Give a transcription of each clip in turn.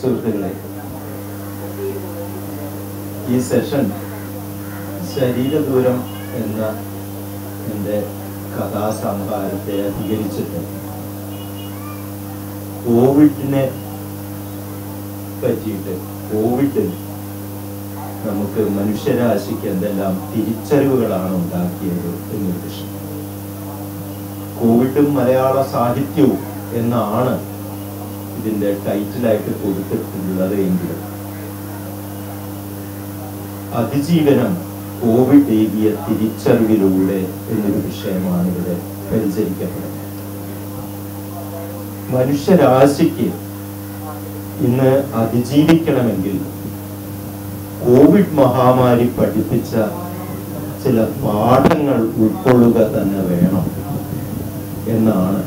സുഹൃത്തുക്കളെ. ഈ സെഷൻ ശരീര ദൂരം എന്ന എന്റെ കഥാസംഹാരത്തെ അധികരിച്ചിട്ട് കോവിഡിനെ പറ്റിയിട്ട് കോവിഡ് നമുക്ക് മനുഷ്യരാശിക്ക് എന്തെല്ലാം തിരിച്ചറിവുകളാണ് ഉണ്ടാക്കിയത് എന്നൊരു വിഷയം. കോവിഡും മലയാള സാഹിത്യവും എന്നാണ് ഇതിന്റെ ടൈറ്റിലായിട്ട് കൊടുത്തിട്ടുള്ളത് എങ്കിലും അതിജീവനം കോവിഡ് ഏകിയ തിരിച്ചറിവിലൂടെ എന്നൊരു വിഷയമാണ് ഇവിടെ പരിചരിക്കപ്പെടുന്നത്. മനുഷ്യരാശിക്ക് ഇന്ന് അതിജീവിക്കണമെങ്കിൽ കോവിഡ് മഹാമാരി പഠിപ്പിച്ച ചില പാഠങ്ങൾ ഉൾക്കൊള്ളുക തന്നെ വേണം എന്നാണ്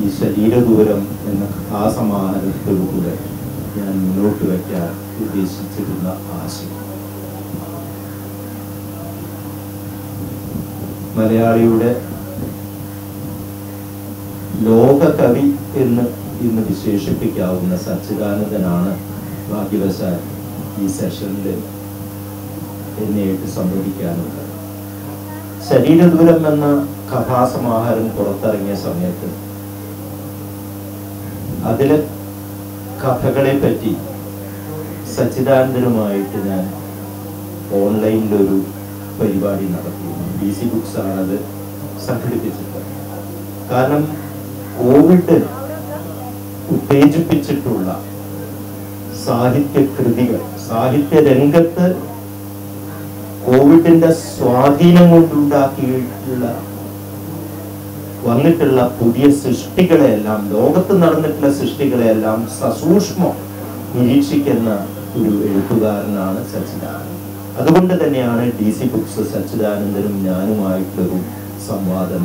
ഈ ശരീരദൂരം എന്ന കഥാസമാഹാരത്തിലൂടെ ഞാൻ മുന്നോട്ട് വയ്ക്കാൻ ഉദ്ദേശിച്ചിരുന്ന ആശയം. മലയാളിയുടെ ലോകകവി എന്ന് ഇന്ന് വിശേഷിപ്പിക്കാവുന്ന സച്ചിദാനന്ദനാണ് ഭാഗ്യവശാൽ ഈ സെഷനിൽ എന്നെയായിട്ട് സംവദിക്കാനുള്ളത്. ശരീരദൂരം എന്ന കഥാസമാഹാരം പുറത്തിറങ്ങിയ സമയത്ത് അതിലെ കഥകളെ പറ്റി സച്ചിദാനന്ദനുമായിട്ട് ഞാൻ ഓൺലൈനിലൊരു പരിപാടി നടത്തി ബി സി ബുക്സ് അത് സംഘടിപ്പിച്ചിട്ടുള്ളത്. കാരണം കോവിഡ് ഉത്തേജിപ്പിച്ചിട്ടുള്ള സാഹിത്യകൃതികൾ സാഹിത്യ രംഗത്ത് കോവിഡിന്റെ സ്വാധീനം കൊണ്ടുണ്ടാക്കിയിട്ടുള്ള വന്നിട്ടുള്ള പുതിയ സൃഷ്ടികളെയെല്ലാം ലോകത്ത് നടന്നിട്ടുള്ള സൃഷ്ടികളെയെല്ലാം സസൂക്ഷ്മം നിരീക്ഷിക്കുന്ന ഒരു എഴുത്തുകാരനാണ് സച്ചിദാനന്ദൻ. അതുകൊണ്ട് തന്നെയാണ് ഡി സി ബുക്സ് സച്ചിദാനന്ദനും ഞാനുമായിട്ടൊരു സംവാദം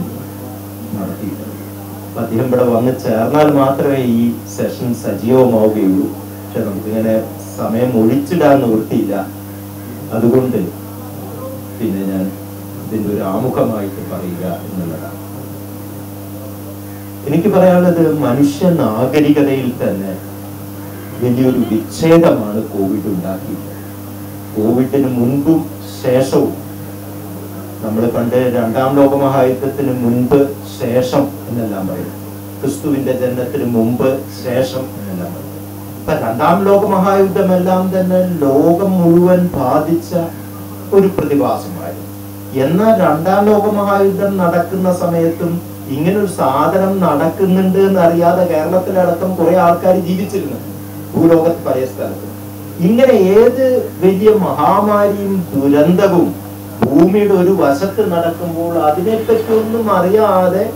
നടത്തിയിട്ടുള്ളത്. അപ്പൊ അദ്ദേഹം ഇവിടെ വന്ന് ചേർന്നാൽ മാത്രമേ ഈ സെഷൻ സജീവമാവുകയുള്ളൂ. പക്ഷെ നമുക്കിങ്ങനെ സമയം ഒഴിച്ചിടാൻ നിവൃത്തിയില്ല. അതുകൊണ്ട് പിന്നെ ഞാൻ ഇതിന്റെ ഒരു ആമുഖമായിട്ട് പറയുക എന്നുള്ളതാണ്. എനിക്ക് പറയാനുള്ളത് മനുഷ്യ നാഗരികതയിൽ തന്നെ വലിയൊരു വിച്ഛേദമാണ് കോവിഡ് ഉണ്ടാക്കിയത് കോവിഡിന് മുൻപും ശേഷവും നമ്മൾ പണ്ട് രണ്ടാം ലോക മഹായുദ്ധത്തിന് മുൻപ് ശേഷം എന്നെല്ലാം പറയും ക്രിസ്തുവിന്റെ ജനനത്തിന് മുമ്പ് ശേഷം എന്നെല്ലാം പറയും ഇപ്പൊ രണ്ടാം ലോക മഹായുദ്ധമെല്ലാം തന്നെ ലോകം മുഴുവൻ ബാധിച്ച ഒരു പ്രതിഭാസമായിരുന്നു. എന്നാൽ രണ്ടാം ലോക മഹായുദ്ധം നടക്കുന്ന സമയത്തും ഇങ്ങനെ ഒരു സാധനം നടക്കുന്നുണ്ട് എന്ന് അറിയാതെ കേരളത്തിലടക്കം കുറെ ആൾക്കാർ ജീവിച്ചിരുന്നു. ഭൂലോകത്ത് പല സ്ഥലത്ത്. ഇങ്ങനെ ഏത് വലിയ മഹാമാരിയും ദുരന്തവും ഭൂമിയുടെ ഒരു വശത്ത് നടക്കുമ്പോൾ അതിനെപ്പറ്റിയൊന്നും അറിയാതെ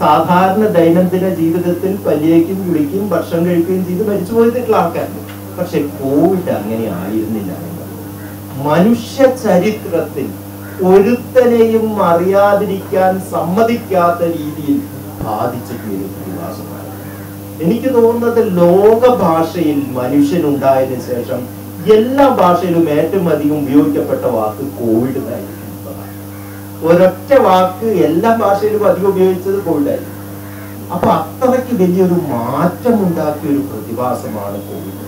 സാധാരണ ദൈനംദിന ജീവിതത്തിൽ പല്ലിയേക്കും കുളിക്കും ഭക്ഷണം കഴിക്കുകയും ചെയ്ത് മരിച്ചു പോയിട്ടുള്ള ആൾക്കാരുണ്ട്. പക്ഷെ കോവിഡ് അങ്ങനെ ആയിരുന്നില്ല. മനുഷ്യ ചരിത്രത്തിൽ ഒരുത്തനെയും അറിയാതിരിക്കാൻ സമ്മതിക്കാത്ത രീതിയിൽ ബാധിച്ചിട്ടുള്ള ഒരു പ്രതിഭാസമാണ്. എനിക്ക് തോന്നുന്നത് ലോക ഭാഷയിൽ മനുഷ്യനുണ്ടായതിനു ശേഷം എല്ലാ ഭാഷയിലും ഏറ്റവും അധികം ഉപയോഗിക്കപ്പെട്ട വാക്ക് കോവിഡ് എന്നതാണ്. ഒരൊറ്റ വാക്ക് എല്ലാ ഭാഷയിലും അധികം ഉപയോഗിച്ചത് കോവിഡ് ആയിരിക്കും. അപ്പൊ അത്രയ്ക്ക് വലിയൊരു മാറ്റം ഉണ്ടാക്കിയ ഒരു പ്രതിഭാസമാണ് കോവിഡ്.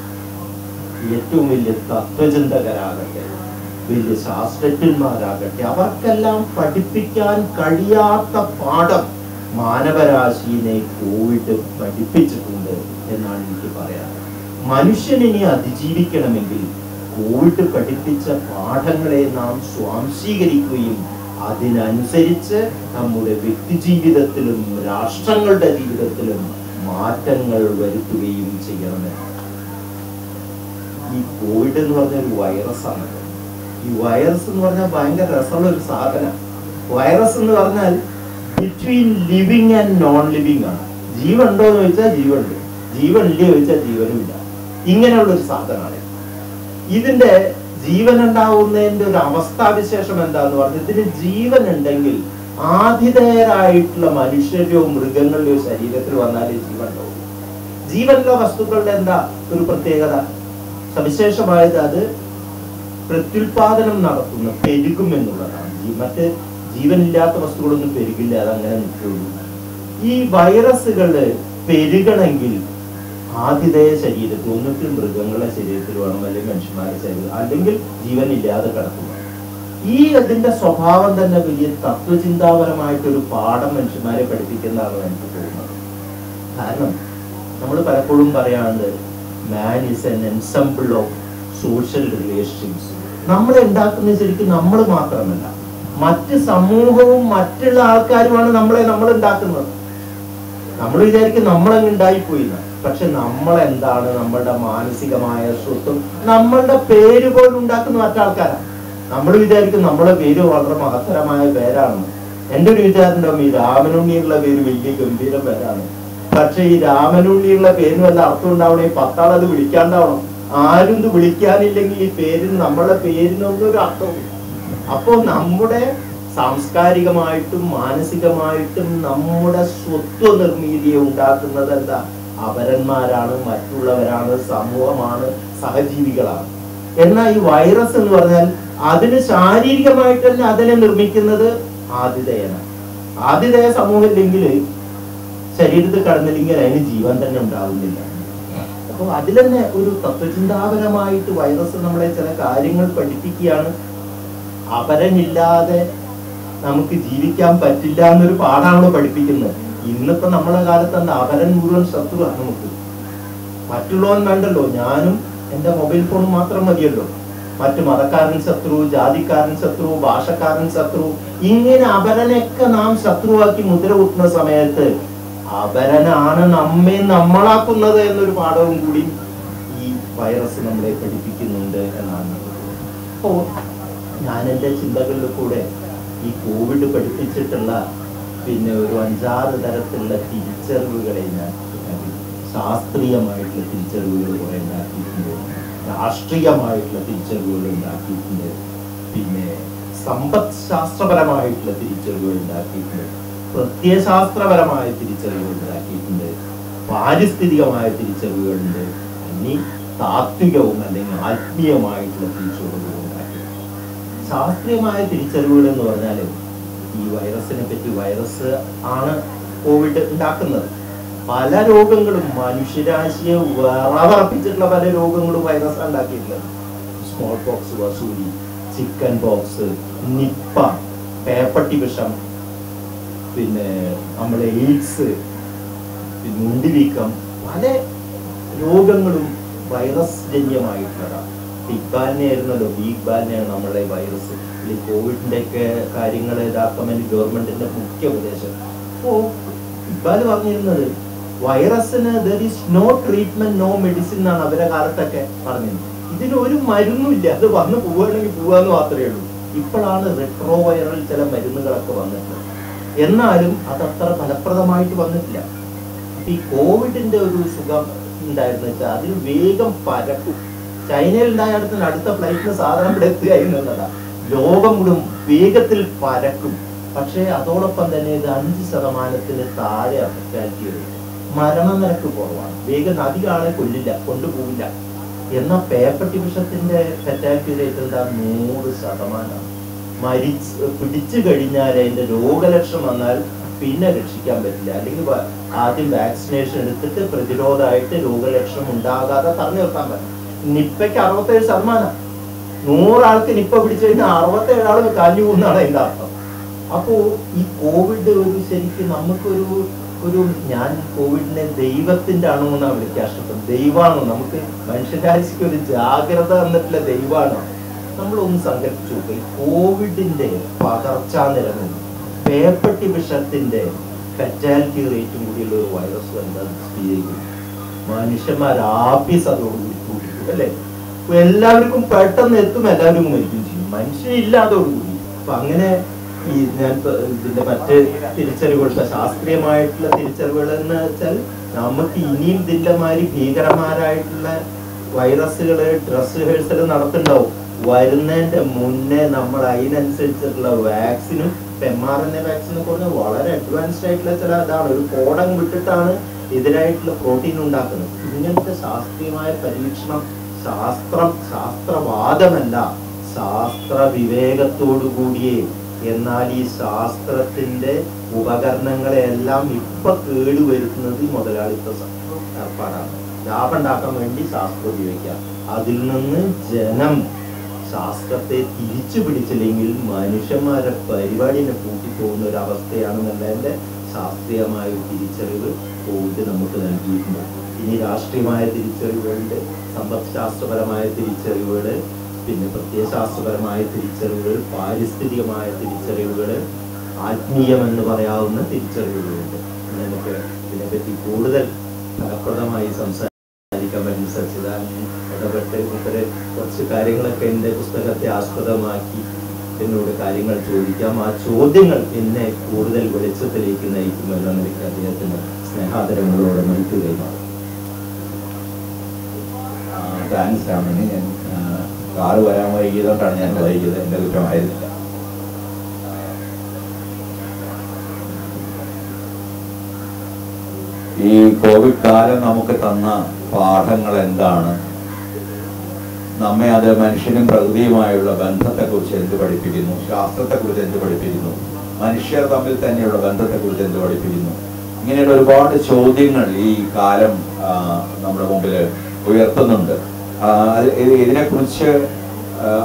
ഏറ്റവും വലിയ തത്വചിന്തകരാകട്ടെ വലിയ ശാസ്ത്രജ്ഞന്മാരാകട്ടെ അവർക്കെല്ലാം പഠിപ്പിക്കാൻ കഴിയാത്ത പാഠം മാനവരാശിയെ കോവിഡ് പഠിപ്പിച്ചിട്ടുണ്ട് എന്നാണ് എനിക്ക് പറയാനുള്ളത്. മനുഷ്യൻ ഇനി അതിജീവിക്കണമെങ്കിൽ കോവിഡ് പഠിപ്പിച്ച പാഠങ്ങളെ നാം സ്വാംശീകരിക്കുകയും അതിനനുസരിച്ച് നമ്മുടെ വ്യക്തി ജീവിതത്തിലും രാഷ്ട്രങ്ങളുടെ ജീവിതത്തിലും മാറ്റങ്ങൾ വരുത്തുകയും ചെയ്യണമെന്ന്. ഈ കോവിഡ് എന്ന് പറഞ്ഞ ഒരു വൈറസാണ് ഈ വൈറസ് എന്ന് പറഞ്ഞാൽ ഭയങ്കര രസമുള്ള ഒരു സാധനം. വൈറസ് എന്ന് പറഞ്ഞാൽ between living and non living ആണ്. ജീവൻ ഉണ്ടോ എന്ന് ചോദിച്ചാൽ ജീവനുണ്ട് ജീവൻ ഇല്ലയോ ചോദിച്ചാൽ ജീവനും ഇല്ല ഇങ്ങനെയുള്ള ഒരു സാധനമാണ് ഇതിന്റെ ജീവൻ ഉണ്ടാവുന്നതിന്റെ ഒരു അവസ്ഥാവിശേഷം എന്താന്ന് പറഞ്ഞാൽ ഇതിന് ജീവൻ ഉണ്ടെങ്കിൽ ആതിഥേയരായിട്ടുള്ള മനുഷ്യരുടെയോ മൃഗങ്ങളുടെയോ ശരീരത്തിൽ വന്നാലേ ജീവൻ ഉണ്ടാവും ജീവനുള്ള വസ്തുക്കളുടെ എന്താ ഒരു പ്രത്യേകത? സവിശേഷമായത് അത് പ്രത്യുൽപാദനം നടത്തുന്ന പെരുകും എന്നുള്ളതാണ്. മറ്റേ ജീവനില്ലാത്ത വസ്തുക്കളൊന്നും പെരുകില്ല അതങ്ങനെ നിൽക്കുള്ളൂ ഈ വൈറസുകൾ പെരുകണമെങ്കിൽ ആതിഥേയ ശരീരത്തിൽ ഒന്നിട്ട് മൃഗങ്ങളുടെ ശരീരത്തിൽ വേണം അല്ലെങ്കിൽ മനുഷ്യന്മാരുടെ ശരീരം അല്ലെങ്കിൽ ജീവനില്ലാതെ കിടക്കുക. ഈ അതിന്റെ സ്വഭാവം തന്നെ വലിയ തത്വചിന്താപരമായിട്ടൊരു പാഠം മനുഷ്യന്മാരെ പഠിപ്പിക്കുന്നതാണ് എനിക്ക് തോന്നുന്നത്. കാരണം നമ്മൾ പലപ്പോഴും പറയാറുണ്ട് man is an ensemble of social relationships നമ്മൾ ഉണ്ടാക്കുന്നത് ശരിക്കും നമ്മൾ മാത്രമല്ല. മറ്റ് സമൂഹവും മറ്റുള്ള ആൾക്കാരുമാണ് നമ്മളെ നമ്മൾ ഉണ്ടാക്കുന്നത് നമ്മൾ വിചാരിക്കും നമ്മളങ്ങ് ഉണ്ടായിപ്പോയില്ല. പക്ഷെ നമ്മൾ എന്താണ് നമ്മളുടെ മാനസികമായ സ്വത്തും നമ്മളുടെ പേര് പോലും ഉണ്ടാക്കുന്ന മറ്റാൾക്കാരാണ്. നമ്മൾ വിചാരിക്കും നമ്മളെ പേര് വളരെ മഹത്തരമായ പേരാണ്. എന്റെ ഒരു വിചാരം ഈ രാമനുണ്ണിയുള്ള പേര് വലിയ ഗംഭീര പേരാണ്. പക്ഷെ ഈ രാമനുണ്ണിയുള്ള പേരിന് വല്ല അർത്ഥം ഉണ്ടാവണം? ഈ അത് വിളിക്കാണ്ടാവണം. ആരും ഇത് വിളിക്കാനില്ലെങ്കിൽ ഈ പേരിന് നമ്മളെ പേരിനൊന്നും ഒരു അർത്ഥമില്ല അപ്പോ നമ്മുടെ സാംസ്കാരികമായിട്ടും മാനസികമായിട്ടും നമ്മുടെ സ്വത്വ നിർമ്മിതിയെ ഉണ്ടാക്കുന്നത് എന്താ? അപരന്മാരാണ് മറ്റുള്ളവരാണ് സമൂഹമാണ് സഹജീവികളാണ്. എന്നാൽ ഈ വൈറസ് എന്ന് പറഞ്ഞാൽ അതിന് ശാരീരികമായിട്ട് തന്നെ അതിനെ നിർമ്മിക്കുന്നത്? ആതിഥേയനാണ്. ആതിഥേയ സമൂഹം ഇല്ലെങ്കിൽ ശരീരത്തിൽ കടന്നില്ലെങ്കിൽ അതിന് ജീവൻ തന്നെ ഉണ്ടാവുന്നില്ല. അപ്പോൾ അതിൽ തന്നെ ഒരു തത്വചിന്താപരമായിട്ട് വൈറസ് നമ്മളെ ചില കാര്യങ്ങൾ പഠിപ്പിക്കുകയാണ്. അപരനില്ലാതെ നമുക്ക് ജീവിക്കാൻ പറ്റില്ല എന്നൊരു പാഠാണല്ലോ പഠിപ്പിക്കുന്നത്. ഇന്നിപ്പോ നമ്മളെ കാലത്ത് എന്താ അപരൻ മുഴുവൻ ശത്രുവാണ് നമുക്ക് മറ്റുള്ളവൻ വേണ്ടല്ലോ ഞാനും എന്റെ മൊബൈൽ ഫോൺ മാത്രം മതിയല്ലോ. മറ്റു മതക്കാരൻ ശത്രു ജാതിക്കാരൻ ശത്രു ഭാഷക്കാരൻ ശത്രു ഇങ്ങനെ അപരനൊക്കെ നാം ശത്രുവാക്കി മുദ്ര കുത്തുന്ന സമയത്ത് അപരനാണ് നമ്മെ നമ്മളാക്കുന്നത് എന്നൊരു പാഠവും കൂടി ഈ വൈറസ് നമ്മളെ പഠിപ്പിക്കുന്നുണ്ട് എന്നാണ്. അപ്പോ ഞാൻ എന്റെ ചിന്തകളിൽ കൂടെ ഈ കോവിഡ് പഠിപ്പിച്ചിട്ടുള്ള പിന്നെ ഒരു അഞ്ചാറ് തരത്തിലുള്ള തിരിച്ചറിവുകളെ ഞാൻ ശാസ്ത്രീയമായിട്ടുള്ള തിരിച്ചറിവുകൾ കുറെ ഉണ്ടാക്കിയിട്ടുണ്ട്. രാഷ്ട്രീയമായിട്ടുള്ള തിരിച്ചറിവുകൾ ഉണ്ടാക്കിയിട്ടുണ്ട്. പിന്നെ സമ്പദ് ശാസ്ത്രപരമായിട്ടുള്ള തിരിച്ചറിവുകൾ ഉണ്ടാക്കിയിട്ടുണ്ട്. പ്രത്യയശാസ്ത്രപരമായ തിരിച്ചറിവുകൾ ഉണ്ടാക്കിയിട്ടുണ്ട്. പാരിസ്ഥിതികമായ തിരിച്ചറിവുകളുണ്ട്. ഇനി താത്വികവും അല്ലെങ്കിൽ ആത്മീയമായിട്ടുള്ള തിരിച്ചറിവുകൾ ഉണ്ടാക്കിയിട്ടുണ്ട്. ശാസ്ത്രീയമായ തിരിച്ചറിവുകൾ എന്ന് പറഞ്ഞാൽ ഈ വൈറസിനെ പറ്റി വൈറസ് ആണ് കോവിഡ് ഉണ്ടാക്കുന്നത്. പല രോഗങ്ങളും മനുഷ്യരാശിയെ വിറവർപ്പിച്ചിട്ടുള്ള പല രോഗങ്ങളും വൈറസ് ഉണ്ടാക്കിയിട്ടുള്ളത്. സ്മോൾ പോക്സ് വസൂരി ചിക്കൻ പോക്സ് നിപ്പ പേപ്പട്ടി വിഷം പിന്നെ നമ്മുടെ എയ്ഡ്സ് പിന്നെ മുണ്ടിവീക്കം പല രോഗങ്ങളും വൈറസ് ജന്യമായിട്ടുള്ളതാണ് ഇക്ബാലിനെ ആയിരുന്നല്ലോ. ഈ ഇക്ബാലിനെയാണ് നമ്മളെ വൈറസ് ഈ കോവിഡിന്റെ ഒക്കെ കാര്യങ്ങൾ ഇതാക്കാൻ വേണ്ടി ഗവൺമെന്റിന്റെ മുഖ്യ ഉപദേശം. അപ്പോ ഇക്ബാൽ പറഞ്ഞിരുന്നത് വൈറസിന് there is no treatment no medicine എന്നാണ് അവരെ കാലത്തൊക്കെ പറഞ്ഞത് ഇതിന് ഒരു മരുന്നുമില്ല അത് വന്ന് പോവുകയാണെങ്കിൽ പോവാന്ന് മാത്രമേ ഉള്ളൂ. ഇപ്പോഴാണ് റെട്രോ വൈറൽ ചില മരുന്നുകളൊക്കെ വന്നിട്ടുള്ളത്. എന്നാലും അതത്ര ഫലപ്രദമായിട്ട് വന്നിട്ടില്ല. ഈ കോവിഡിന്റെ ഒരു സുഖം ഉണ്ടായിരുന്നു വെച്ചാൽ അതിൽ വേഗം പരക്കും. ചൈനയിൽ ഉണ്ടായ അടുത്ത ഫ്ലൈറ്റിന് സാധനം ഇവിടെ എത്തുക ലോകം മുഴുവൻ വേഗത്തിൽ പരക്കും. പക്ഷേ അതോടൊപ്പം തന്നെ ഇത് അഞ്ച് ശതമാനത്തിന് താഴെ അഫക്റ്റാലിറ്റി വരും മരണനിരക്ക് കുറവാണ്. വേഗം അധികം ആളെ കൊല്ലില്ല കൊണ്ടുപോകില്ല എന്ന പേപ്പർ ഡിവിഷത്തിന്റെ ഫെറ്റാലിറ്റി റേറ്റ് എന്താ? നൂറ് ശതമാനമാണ് മരിച്ച് പിടിച്ചു കഴിഞ്ഞാൽ അതിന്റെ രോഗലക്ഷണം വന്നാൽ പിന്നെ രക്ഷിക്കാൻ പറ്റില്ല. അല്ലെങ്കിൽ ആദ്യം വാക്സിനേഷൻ എടുത്തിട്ട് പ്രതിരോധമായിട്ട് രോഗലക്ഷണം ഉണ്ടാകാതെ പറഞ്ഞു നിർത്താൻ പറ്റും നിപ്പയ്ക്ക് അറുപത്തേഴ് ശതമാനം. നൂറാൾക്ക് നിപ്പ പിടിച്ചു കഴിഞ്ഞാൽ അറുപത്തേഴ് ആൾ കാഞ്ഞു പോകുന്നതാണ് അർത്ഥം. അപ്പോ ഈ കോവിഡ് ഒരു ശരിക്കും നമുക്കൊരു ഒരു ഞാൻ കോവിഡിനെ ദൈവത്തിന്റെ ആണോ എന്നാണ് വിളിക്കാൻ ഇഷ്ടപ്പെടുന്നത്. ദൈവമാണോ? നമുക്ക് മനുഷ്യരാശിക്ക് ഒരു ജാഗ്രത എന്നിട്ടുള്ള ദൈവമാണോ? നമ്മളൊന്ന് സങ്കല്പിച്ചു കോവിഡിന്റെ പകർച്ചാ നിരക്കും പേപ്പട്ടി വിഷത്തിന്റെ ഫെറ്റാലിറ്റി റേറ്റും കൂടിയുള്ള ഒരു വൈറസ് എന്താ സ്ഥിരീകരിക്കും മനുഷ്യന്മാർ ആപ്പീസ് അതോടുകൂടി അല്ലേ? എല്ലാവർക്കും പെട്ടെന്ന് എത്തും എല്ലാവരും മരിക്കും ചെയ്യും. മനുഷ്യനില്ലാതോടുകൂടി അപ്പൊ അങ്ങനെ ഈ ഞാൻ ഇതിന്റെ മറ്റ് തിരിച്ചറിവുകൾ ശാസ്ത്രീയമായിട്ടുള്ള തിരിച്ചറിവുകൾ എന്ന് വെച്ചാൽ നമുക്ക് ഇനിയും ഇതിന്റെ മാതിരി ഭീകരമാരായിട്ടുള്ള വൈറസുകൾ ഡ്രസ് റിഹേഴ്സൽ നടത്തുന്നുണ്ടാവും. വരുന്നതിന്റെ മുന്നേ നമ്മൾ അതിനനുസരിച്ചിട്ടുള്ള വാക്സിനും എം ആർ എൻ എ വാക്സിനെ വളരെ അഡ്വാൻസ്ഡ് ആയിട്ടുള്ള ചില ഇതാണ്. ഒരു കോടം വിട്ടിട്ടാണ് ഇതിനായിട്ടുള്ള പ്രോട്ടീൻ ഉണ്ടാക്കുന്നത്. ഇങ്ങനത്തെ ശാസ്ത്രീയമായ പരീക്ഷണം ശാസ്ത്രം ശാസ്ത്രവാദമല്ല ശാസ്ത്ര വിവേകത്തോടു കൂടിയേ. എന്നാൽ ഈ ശാസ്ത്രത്തിന്റെ ഉപകരണങ്ങളെല്ലാം ഇപ്പൊ കേടുവരുത്തുന്നത് ഈ മുതലാളിത്ത ഏർപ്പാടാണ്. ലാഭം ഉണ്ടാക്കാൻ വേണ്ടി ശാസ്ത്രം ഉപയോഗിക്കാം. അതിൽ നിന്ന് ജനം ശാസ്ത്രത്തെ തിരിച്ചു പിടിച്ചില്ലെങ്കിൽ മനുഷ്യന്മാരെ പരിപാടിനെ കൂട്ടിപ്പോകുന്ന ഒരു അവസ്ഥയാണെന്നുള്ളതിന്റെ ശാസ്ത്രീയമായ തിരിച്ചറിവ് കോവിഡ് നമുക്ക് നൽകിയിട്ടുണ്ട്. ഇനി രാഷ്ട്രീയമായ തിരിച്ചറിവുകളുണ്ട് സമ്പദ് ശാസ്ത്രപരമായ തിരിച്ചറിവുകൾ പിന്നെ പ്രത്യയശാസ്ത്രപരമായ തിരിച്ചറിവുകൾ പാരിസ്ഥിതികമായ തിരിച്ചറിവുകൾ ആത്മീയമെന്ന് പറയാവുന്ന തിരിച്ചറിവുകളുണ്ട്. നമുക്ക് ഇതിനെപ്പറ്റി കൂടുതൽ ഫലപ്രദമായി സംസാരിക്കാൻ വേണ്ടി സച്ചിദാനന്ദൻ ഇടപെട്ട് കുറച്ച് കാര്യങ്ങളൊക്കെ എന്റെ പുസ്തകത്തെ ആസ്പദമാക്കി എന്നോട് കാര്യങ്ങൾ ചോദിക്കാം. ആ ചോദ്യങ്ങൾ എന്നെ കൂടുതൽ വെളിച്ചത്തിലേക്ക് നയിക്കുമെന്ന നിലയ്ക്ക് അദ്ദേഹത്തിന് സ്നേഹാദരങ്ങളോടെ മൈക്ക് കൈമാറും രാമന്. ഞാൻ കാറ് വരാൻ വൈകിയതുകൊണ്ടാണ് ഞാൻ വൈകിയത് എന്റെ കുറ്റമായിരുന്നില്ല ഈ കോവിഡ് കാലം നമുക്ക് തന്ന പാഠങ്ങൾ എന്താണ്? നമ്മെ അത് മനുഷ്യനും പ്രകൃതിയുമായുള്ള ബന്ധത്തെക്കുറിച്ച് എന്ത് പഠിപ്പിക്കുന്നു? ശാസ്ത്രത്തെക്കുറിച്ച് എന്ത് പഠിപ്പിക്കുന്നു? മനുഷ്യർ തമ്മിൽ തന്നെയുള്ള ബന്ധത്തെക്കുറിച്ച് എന്ത് പഠിപ്പിക്കുന്നു? ഇങ്ങനെയുള്ള ഒരുപാട് ചോദ്യങ്ങൾ ഈ കാലം നമ്മുടെ മുമ്പിൽ ഉയർത്തുന്നുണ്ട്. ഇതിനെക്കുറിച്ച്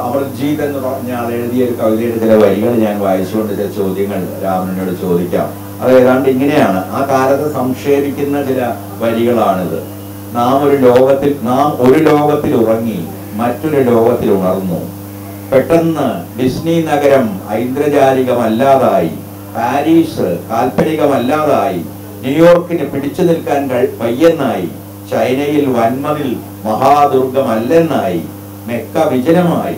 അമർജീത് എന്ന് പറഞ്ഞ ആൾ എഴുതിയ ഒരു കവിതയുടെ ചില വരികൾ ഞാൻ വായിച്ചുകൊണ്ട് ചില ചോദ്യങ്ങൾ രാമനോട് ചോദിക്കാം. അത് ഏതാണ്ട് ഇങ്ങനെയാണ്. ആ കാലത്ത് സംക്ഷേപിക്കുന്ന ചില വരികളാണിത്. നാം ഒരു ലോകത്തിൽ നാം ഒരു ലോകത്തിൽ ഉറങ്ങി മറ്റൊരു ലോകത്തിൽ ഉണർന്നു. പെട്ടെന്ന് ഡിസ്നി നഗരം ഐന്ദ്രജാലികമല്ലാതായി. പാരീസ് കാൽപ്പനികമല്ലാതായി. ന്യൂയോർക്കിന് പിടിച്ചു നിൽക്കാൻ വയ്യെന്നായി. ചൈനയിൽ വൻമതിൽ മഹാദുർഗമല്ലെന്നായി. മെക്ക വിജനമായി.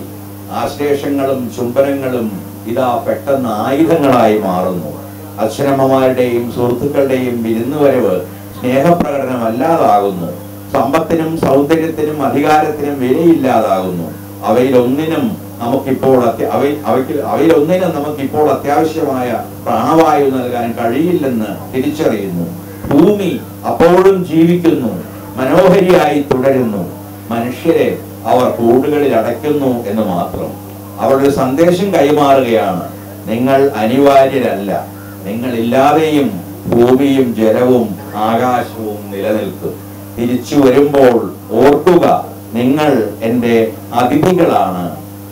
ആശ്ലേഷങ്ങളും ചുംബനങ്ങളും ഇതാ പെട്ടെന്ന് ആയുധങ്ങളായി മാറുന്നു. അച്ഛനമ്മമാരുടെയും സുഹൃത്തുക്കളുടെയും വിരുന്നുവരവ് സ്നേഹപ്രകടനമല്ലാതാകുന്നു. സമ്പത്തിനും സൗന്ദര്യത്തിനും അധികാരത്തിനും വിലയില്ലാതാകുന്നു. അവയിലൊന്നിനും നമുക്കിപ്പോൾ അവ അവയ്ക്ക് അവയിലൊന്നിനും നമുക്കിപ്പോൾ അത്യാവശ്യമായ പ്രാണവായു നൽകാൻ കഴിയില്ലെന്ന് തിരിച്ചറിയുന്നു. ഭൂമി അപ്പോഴും ജീവിക്കുന്നു മനോഹരിയായി തുടരുന്നു. മനുഷ്യരെ അവർ കൂടുകളിൽ അടയ്ക്കുന്നു എന്ന് മാത്രം. അവരുടെ സന്ദേശം കൈമാറുകയാണ്. നിങ്ങൾ അനിവാര്യരല്ല. നിങ്ങൾ ഇല്ലാതെയും ഭൂമിയും ജലവും ആകാശവും നിലനിൽക്കും. തിരിച്ചു വരുമ്പോൾ ഓർക്കുക നിങ്ങൾ എന്റെ അതിഥികളാണ്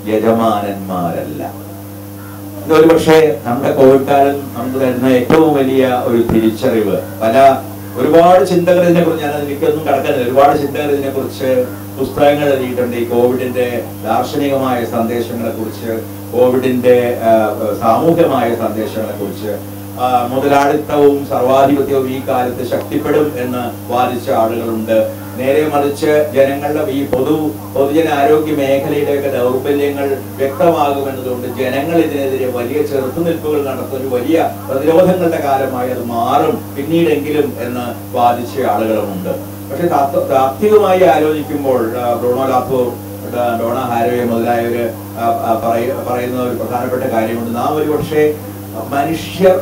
യജമാനന്മാരല്ല. ഇതൊരു പക്ഷേ നമ്മുടെ കോവിഡ് കാലം നമുക്ക് തരുന്ന ഏറ്റവും വലിയ ഒരു തിരിച്ചറിവ്. പല ഒരുപാട് ചിന്തകൾ ഇതിനെ കുറിച്ച് ഞാൻ എനിക്കൊന്നും കടക്കുന്നില്ല ഒരുപാട് ചിന്തകൾ ഇതിനെ കുറിച്ച് പുസ്തകങ്ങൾ എഴുതിയിട്ടുണ്ട്. ഈ കോവിഡിന്റെ ദാർശനികമായ സന്ദേശങ്ങളെ കുറിച്ച് കോവിഡിന്റെ സാമൂഹ്യമായ സന്ദേശങ്ങളെ കുറിച്ച് മുതലാളിത്തവും സർവാധിപത്യവും ഈ കാലത്ത് ശക്തിപ്പെടും എന്ന് വാദിച്ച ആളുകളുണ്ട്. നേരെ മറിച്ച് ജനങ്ങളുടെ ഈ പൊതു പൊതുജന ആരോഗ്യ മേഖലയുടെയൊക്കെ ദൗർബല്യങ്ങൾ വ്യക്തമാകുമെന്നതുകൊണ്ട് ജനങ്ങൾ ഇതിനെതിരെ വലിയ ചെറുത്തുനിൽപ്പുകൾ നടത്തുന്ന ഒരു വലിയ പ്രതിരോധങ്ങളുടെ കാലമായി അത് മാറും പിന്നീടെങ്കിലും എന്ന് വാദിച്ച ആളുകളുമുണ്ട്. പക്ഷെ താത്വ- താത്വികമായി ആലോചിക്കുമ്പോൾ ആ, ലാത്തോ ഡോണ ഹാരോയെ മുതലായവര് പറയുന്ന ഒരു പ്രധാനപ്പെട്ട കാര്യമുണ്ട്. നാം ഒരു പക്ഷേ മനുഷ്യർ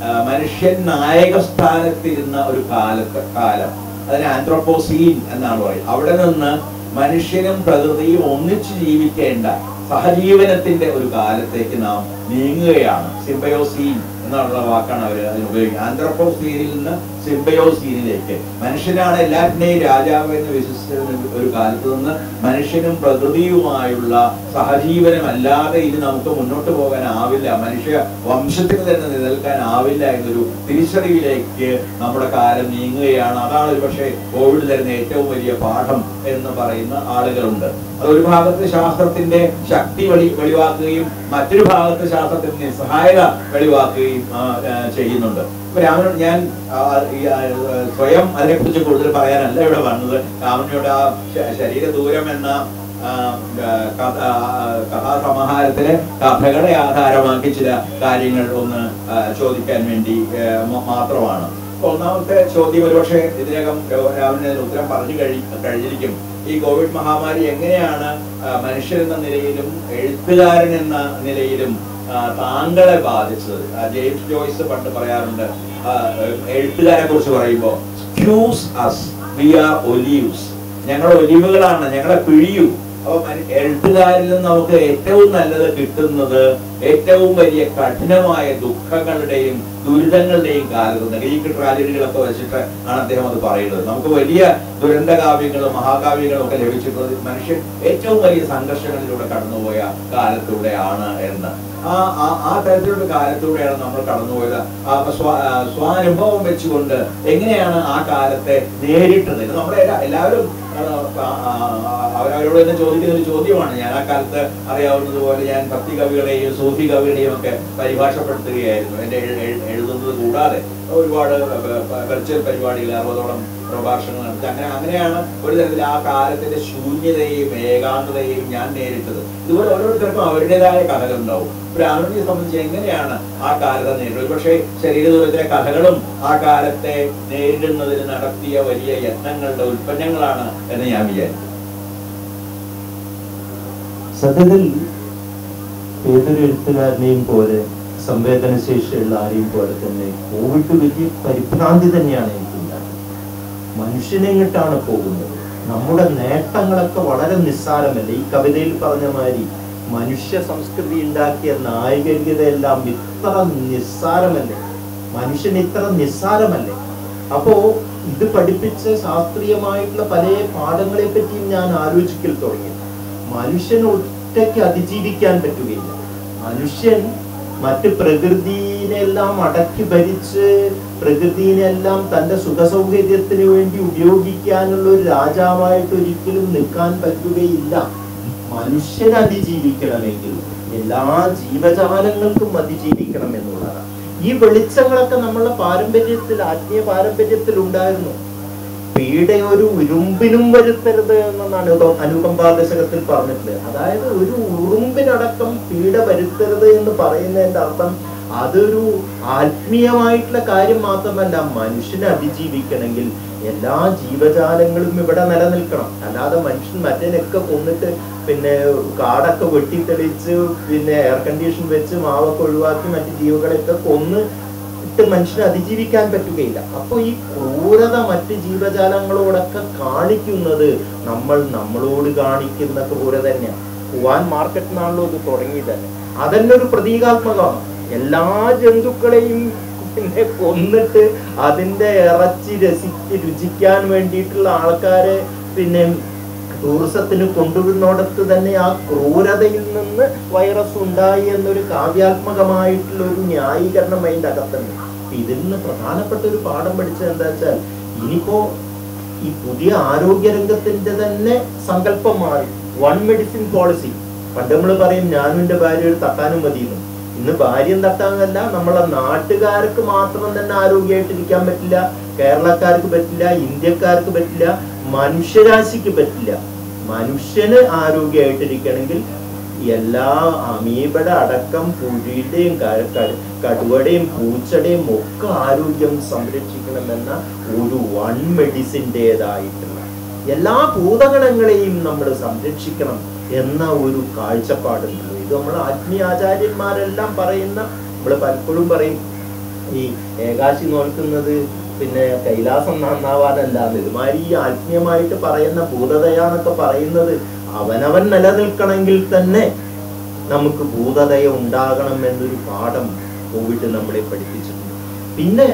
മനുഷ്യൻ നായക സ്ഥാനത്തിരുന്ന ഒരു കാലത്ത് കാലം. അതിന് ആന്ത്രോപോസീൻ എന്നാണ് പറയുന്നത് അവിടെ നിന്ന് മനുഷ്യനും പ്രകൃതിയും ഒന്നിച്ചു ജീവിക്കേണ്ട സഹജീവനത്തിന്റെ ഒരു കാലത്തേക്ക് നാം നീങ്ങുകയാണ്. സിംബയോസീൻ എന്നുള്ള വാക്കാണ് അവർ അതിന് ഉപയോഗിക്കുന്നത്. ആന്ത്രോപോസീനിൽ നിന്ന് സിംബയോസീനിലേക്ക് മനുഷ്യനാണ് എല്ലാറ്റിനെയും രാജാവ് എന്ന് വിശ്വസിച്ചിരുന്ന ഒരു കാലത്ത് നിന്ന് മനുഷ്യനും പ്രകൃതിയുമായുള്ള സഹജീവനമല്ലാതെ ഇത് നമുക്ക് മുന്നോട്ട് പോകാനാവില്ല. മനുഷ്യ വംശത്തിന് തന്നെ നിലനിൽക്കാനാവില്ല എന്നൊരു തിരിച്ചറിവിലേക്ക് നമ്മുടെ കാലം നീങ്ങുകയാണ്. അതാണ് ഒരു പക്ഷേ കോവിഡ് തരുന്ന ഏറ്റവും വലിയ പാഠം എന്ന് പറയുന്ന ആളുകളുണ്ട്. അത് ഒരു ഭാഗത്ത് ശാസ്ത്രത്തിന്റെ ശക്തി വെളി വെളിവാക്കുകയും മറ്റൊരു ഭാഗത്ത് ശാസ്ത്രത്തിന്റെ നിസ്സഹായത വെളിവാക്കുകയും ചെയ്യുന്നുണ്ട്. ഇപ്പൊ രാമനോട് ഞാൻ സ്വയം അതിനെ കുറിച്ച് സ്വയം അതിനെക്കുറിച്ച് കൂടുതൽ പറയാനല്ല ഇവിടെ വന്നത്. രാമനോട് ആ ശ- ശരീര ദൂരം എന്ന കഥാസമാഹാരത്തിലെ കഥകളെ ആധാരമാക്കി ചില കാര്യങ്ങൾ ഒന്ന് ചോദിക്കാൻ വേണ്ടി മാത്രമാണ്. ഒന്നാമത്തെ ചോദ്യം ഒരുപക്ഷെ ഇതിനകം രാമന് ഉത്തരം പറഞ്ഞു കഴി കഴിഞ്ഞിരിക്കും. ഈ കോവിഡ് മഹാമാരി എങ്ങനെയാണ് മനുഷ്യൻ എന്ന നിലയിലും എഴുത്തുകാരൻ എന്ന നിലയിലും താങ്കളെ ബാധിച്ചത് ജെയിംസ് ജോയ്സ് പണ്ട് പറയാറുണ്ട് എഴുത്തുകാരെ കുറിച്ച് പറയുമ്പോൾ cues us, we are olives." ഞങ്ങൾ ഒലിവുകളാണ് ഞങ്ങളെ പിഴിയൂ എഴുത്തുകാരിൽ നിന്ന് നമുക്ക് ഏറ്റവും നല്ലത് കിട്ടുന്നത് ഏറ്റവും വലിയ കഠിനമായ ദുഃഖങ്ങളുടെയും ദുരിതങ്ങളുടെയും കാലത്ത് ഗ്രീക്ക് ട്രാജഡികളൊക്കെ വെച്ചിട്ട് ആണ് അദ്ദേഹം അത് പറയുന്നത്. നമുക്ക് വലിയ ദുരന്ത കാവ്യങ്ങളും മഹാകാവ്യങ്ങളും ഒക്കെ ലഭിച്ചിട്ടുള്ളത് മനുഷ്യൻ ഏറ്റവും വലിയ സംഘർഷങ്ങളിലൂടെ കടന്നുപോയ കാലത്തൂടെയാണ് എന്ന്. ആ ആ- തരത്തിലുള്ള കാലത്തൂടെയാണ് നമ്മൾ കടന്നുപോയത്. ആ സ്വ- സ്വാനുഭവം വെച്ചുകൊണ്ട് എങ്ങനെയാണ് ആ കാലത്തെ നേരിട്ടത്? നമ്മുടെ എല്ലാവരും അവരവരോട് തന്നെ ചോദിക്കുന്ന ഒരു ചോദ്യമാണ്. ഞാൻ ആ കാലത്ത് അറിയാവുന്നതുപോലെ ഞാൻ ഭക്തി കവികളെയും സൂഫി കവികളെയും ഒക്കെ പരിഭാഷപ്പെടുത്തുകയായിരുന്നു. എന്റെ എഴു- എഴു- എഴുതുന്നത് കൂടാതെ ഒരുപാട് വെർച്വൽ പരിപാടികൾ അറുപതോളം പ്രഭാഷണങ്ങൾ നടത്തി. അങ്ങനെ അങ്ങനെയാണ് ഒരു തരത്തിൽ ആ കാലത്തിന്റെ ശൂന്യതയും ഏകാന്തതയും ഞാൻ നേരിട്ടത്. ഇതുപോലെ ഓരോരുത്തർക്കും അവരുടേതായ കഥകളുണ്ടാവും. ബ്രാഹ്മണിയെ സംബന്ധിച്ച് എങ്ങനെയാണ് ആ കാലത്തെ നേരിടുന്നത്? പക്ഷേ ശരീരദൂരത്തിലെ കഥകളും ആ കാലത്തെ നേരിടുന്നതിന് നടത്തിയ വലിയ യത്നങ്ങളുടെ ഉൽപ്പന്നങ്ങളാണ് എന്ന് ഞാൻ വിചാരിച്ചു സത്യത്തിൽ ഏതൊരു എഴുത്തുകാരനെയും പോലെ സംവേദനശേഷിയുള്ള ആരെയും പോലെ തന്നെ കോവിഡ് വലിയ പരിഭ്രാന്തി തന്നെയാണ്. മനുഷ്യനെങ്ങിട്ടാണ് പോകുന്നത്. നമ്മുടെ നേട്ടങ്ങളൊക്കെ വളരെ നിസ്സാരമല്ല? ഈ കവിതയിൽ പറഞ്ഞ മാതിരി മനുഷ്യ സംസ്കൃതി ഉണ്ടാക്കിയ നായകരികതയെല്ലാം ഇത്ര നിസ്സാരമല്ലേ? മനുഷ്യൻ ഇത്ര നിസ്സാരമല്ലേ? അപ്പോ ഇത് പഠിപ്പിച്ച ശാസ്ത്രീയമായിട്ടുള്ള പല പാഠങ്ങളെ പറ്റിയും ഞാൻ ആലോചിക്കൽ തുടങ്ങി. മനുഷ്യൻ ഒറ്റയ്ക്ക് അതിജീവിക്കാൻ പറ്റുകയില്ല. മനുഷ്യൻ മറ്റ് പ്രകൃതിനെല്ലാം അടക്കി ഭരിച്ച് പ്രകൃതിനെല്ലാം തന്റെ സുഖസൗകര്യത്തിന് വേണ്ടി ഉപയോഗിക്കാനുള്ള ഒരു രാജാവായിട്ട് ഒരിക്കലും നിൽക്കാൻ പറ്റുകയില്ല. മനുഷ്യൻ അതിജീവിക്കണമെങ്കിൽ എല്ലാ ജീവജാലങ്ങൾക്കും അതിജീവിക്കണം എന്നുള്ളതാണ് ഈ വെളിച്ചങ്ങളൊക്കെ നമ്മളുടെ പാരമ്പര്യത്തിൽ ആത്മീയ പാരമ്പര്യത്തിൽ ഉണ്ടായിരുന്നു പീഡ ഒരു ഉരുമ്പിനും വരുത്തരുത് എന്നാണ് അനുക- അനുകമ്പാദശകത്തിൽ പറഞ്ഞിട്ടുള്ളത് അതായത് ഒരു ഉറുമ്പിനടക്കം പീഡ വരുത്തരുത് എന്ന് പറയുന്നതിന്റെ അർത്ഥം അതൊരു ആത്മീയമായിട്ടുള്ള കാര്യം മാത്രമല്ല മനുഷ്യനെ അതിജീവിക്കണമെങ്കിൽ എല്ലാ ജീവജാലങ്ങളും ഇവിടെ നിലനിൽക്കണം. അല്ലാതെ മനുഷ്യൻ മറ്റേനൊക്കെ കൊന്നിട്ട് പിന്നെ കാടൊക്കെ വെട്ടിത്തെളിച്ച് പിന്നെ എയർ കണ്ടീഷൻ വെച്ച് മാവൊക്കെ ഒഴിവാക്കി മറ്റു ജീവികളെയൊക്കെ കൊന്ന് ഇട്ട് മനുഷ്യന് അതിജീവിക്കാൻ പറ്റുകയില്ല. അപ്പൊ ഈ ക്രൂരത മറ്റ് ജീവജാലങ്ങളോടൊക്കെ കാണിക്കുന്നത് നമ്മൾ നമ്മളോട് കാണിക്കുന്ന ക്രൂരത തന്നെയാണ്. കുവാൻ മാർക്കറ്റ് നാളിലോ ഇത് തുടങ്ങിയത് തന്നെ. അതന്നെ ഒരു പ്രതീകാത്മകമാണ്. എല്ലാ ജന്തുക്കളെയും പിന്നെ കൊന്നിട്ട് അതിന്റെ ഇറച്ചി രസിച്ച് രുചിക്കാൻ വേണ്ടിയിട്ടുള്ള ആൾക്കാരെ പിന്നെ ടൂറിസത്തിന് കൊണ്ടുവരുന്നോടത്ത് തന്നെ ആ ക്രൂരതയിൽ നിന്ന് വൈറസ് ഉണ്ടായി എന്നൊരു കാവ്യാത്മകമായിട്ടുള്ള ഒരു ന്യായീകരണം അതിന്റെ അകത്തുണ്ട്. ഇതിൽ നിന്ന് പ്രധാനപ്പെട്ട ഒരു പാഠം പഠിച്ചത് എന്താ വെച്ചാൽ ഇനിയിപ്പോ ഈ പുതിയ ആരോഗ്യ രംഗത്തിന്റെ തന്നെ സങ്കല്പം മാറി. വൺ മെഡിസിൻ പോളിസി പണ്ട് നമ്മൾ പറയും ഞാനും എന്റെ ഭാര്യ ഒരു തട്ടാനും മതിയെന്ന്. ഇന്ന് ഭാര്യം തട്ടാനല്ല നമ്മളെ നാട്ടുകാർക്ക് മാത്രം തന്നെ ആരോഗ്യമായിട്ടിരിക്കാൻ പറ്റില്ല കേരളക്കാർക്ക് പറ്റില്ല ഇന്ത്യക്കാർക്ക് പറ്റില്ല മനുഷ്യരാശിക്ക് പറ്റില്ല. മനുഷ്യന് ആരോഗ്യമായിട്ടിരിക്കണമെങ്കിൽ എല്ലാ അമീബയുടെ അടക്കം പുഴിയുടെയും കടുവയുടെയും പൂച്ചയുടെയും ഒക്കെ ആരോഗ്യം സംരക്ഷിക്കണമെന്ന ഒരു വൺ മെഡിസിന്റെതായിട്ടുള്ള എല്ലാ ഭൂതഗണങ്ങളെയും നമ്മൾ സംരക്ഷിക്കണം എന്ന ഒരു കാഴ്ചപ്പാടുണ്ട് ഇത് നമ്മൾ ആത്മീയാചാര്യന്മാരെല്ലാം പറയുന്ന നമ്മൾ പലപ്പോഴും പറയും ഈ ഏകാശി നോൽക്കുന്നത് പിന്നെ കൈലാസം നന്നാവാനല്ല ഇതുമാതിരി ഈ ആത്മീയമായിട്ട് പറയുന്ന ഭൂതതയാന്നൊക്കെ പറയുന്നത് അവനവൻ നിലനിൽക്കണമെങ്കിൽ തന്നെ നമുക്ക് ഭൂതതയ ഉണ്ടാകണം എന്നൊരു പാഠം കോവിഡ് നമ്മളെ പഠിപ്പിച്ചിട്ടുണ്ട്. പിന്നെ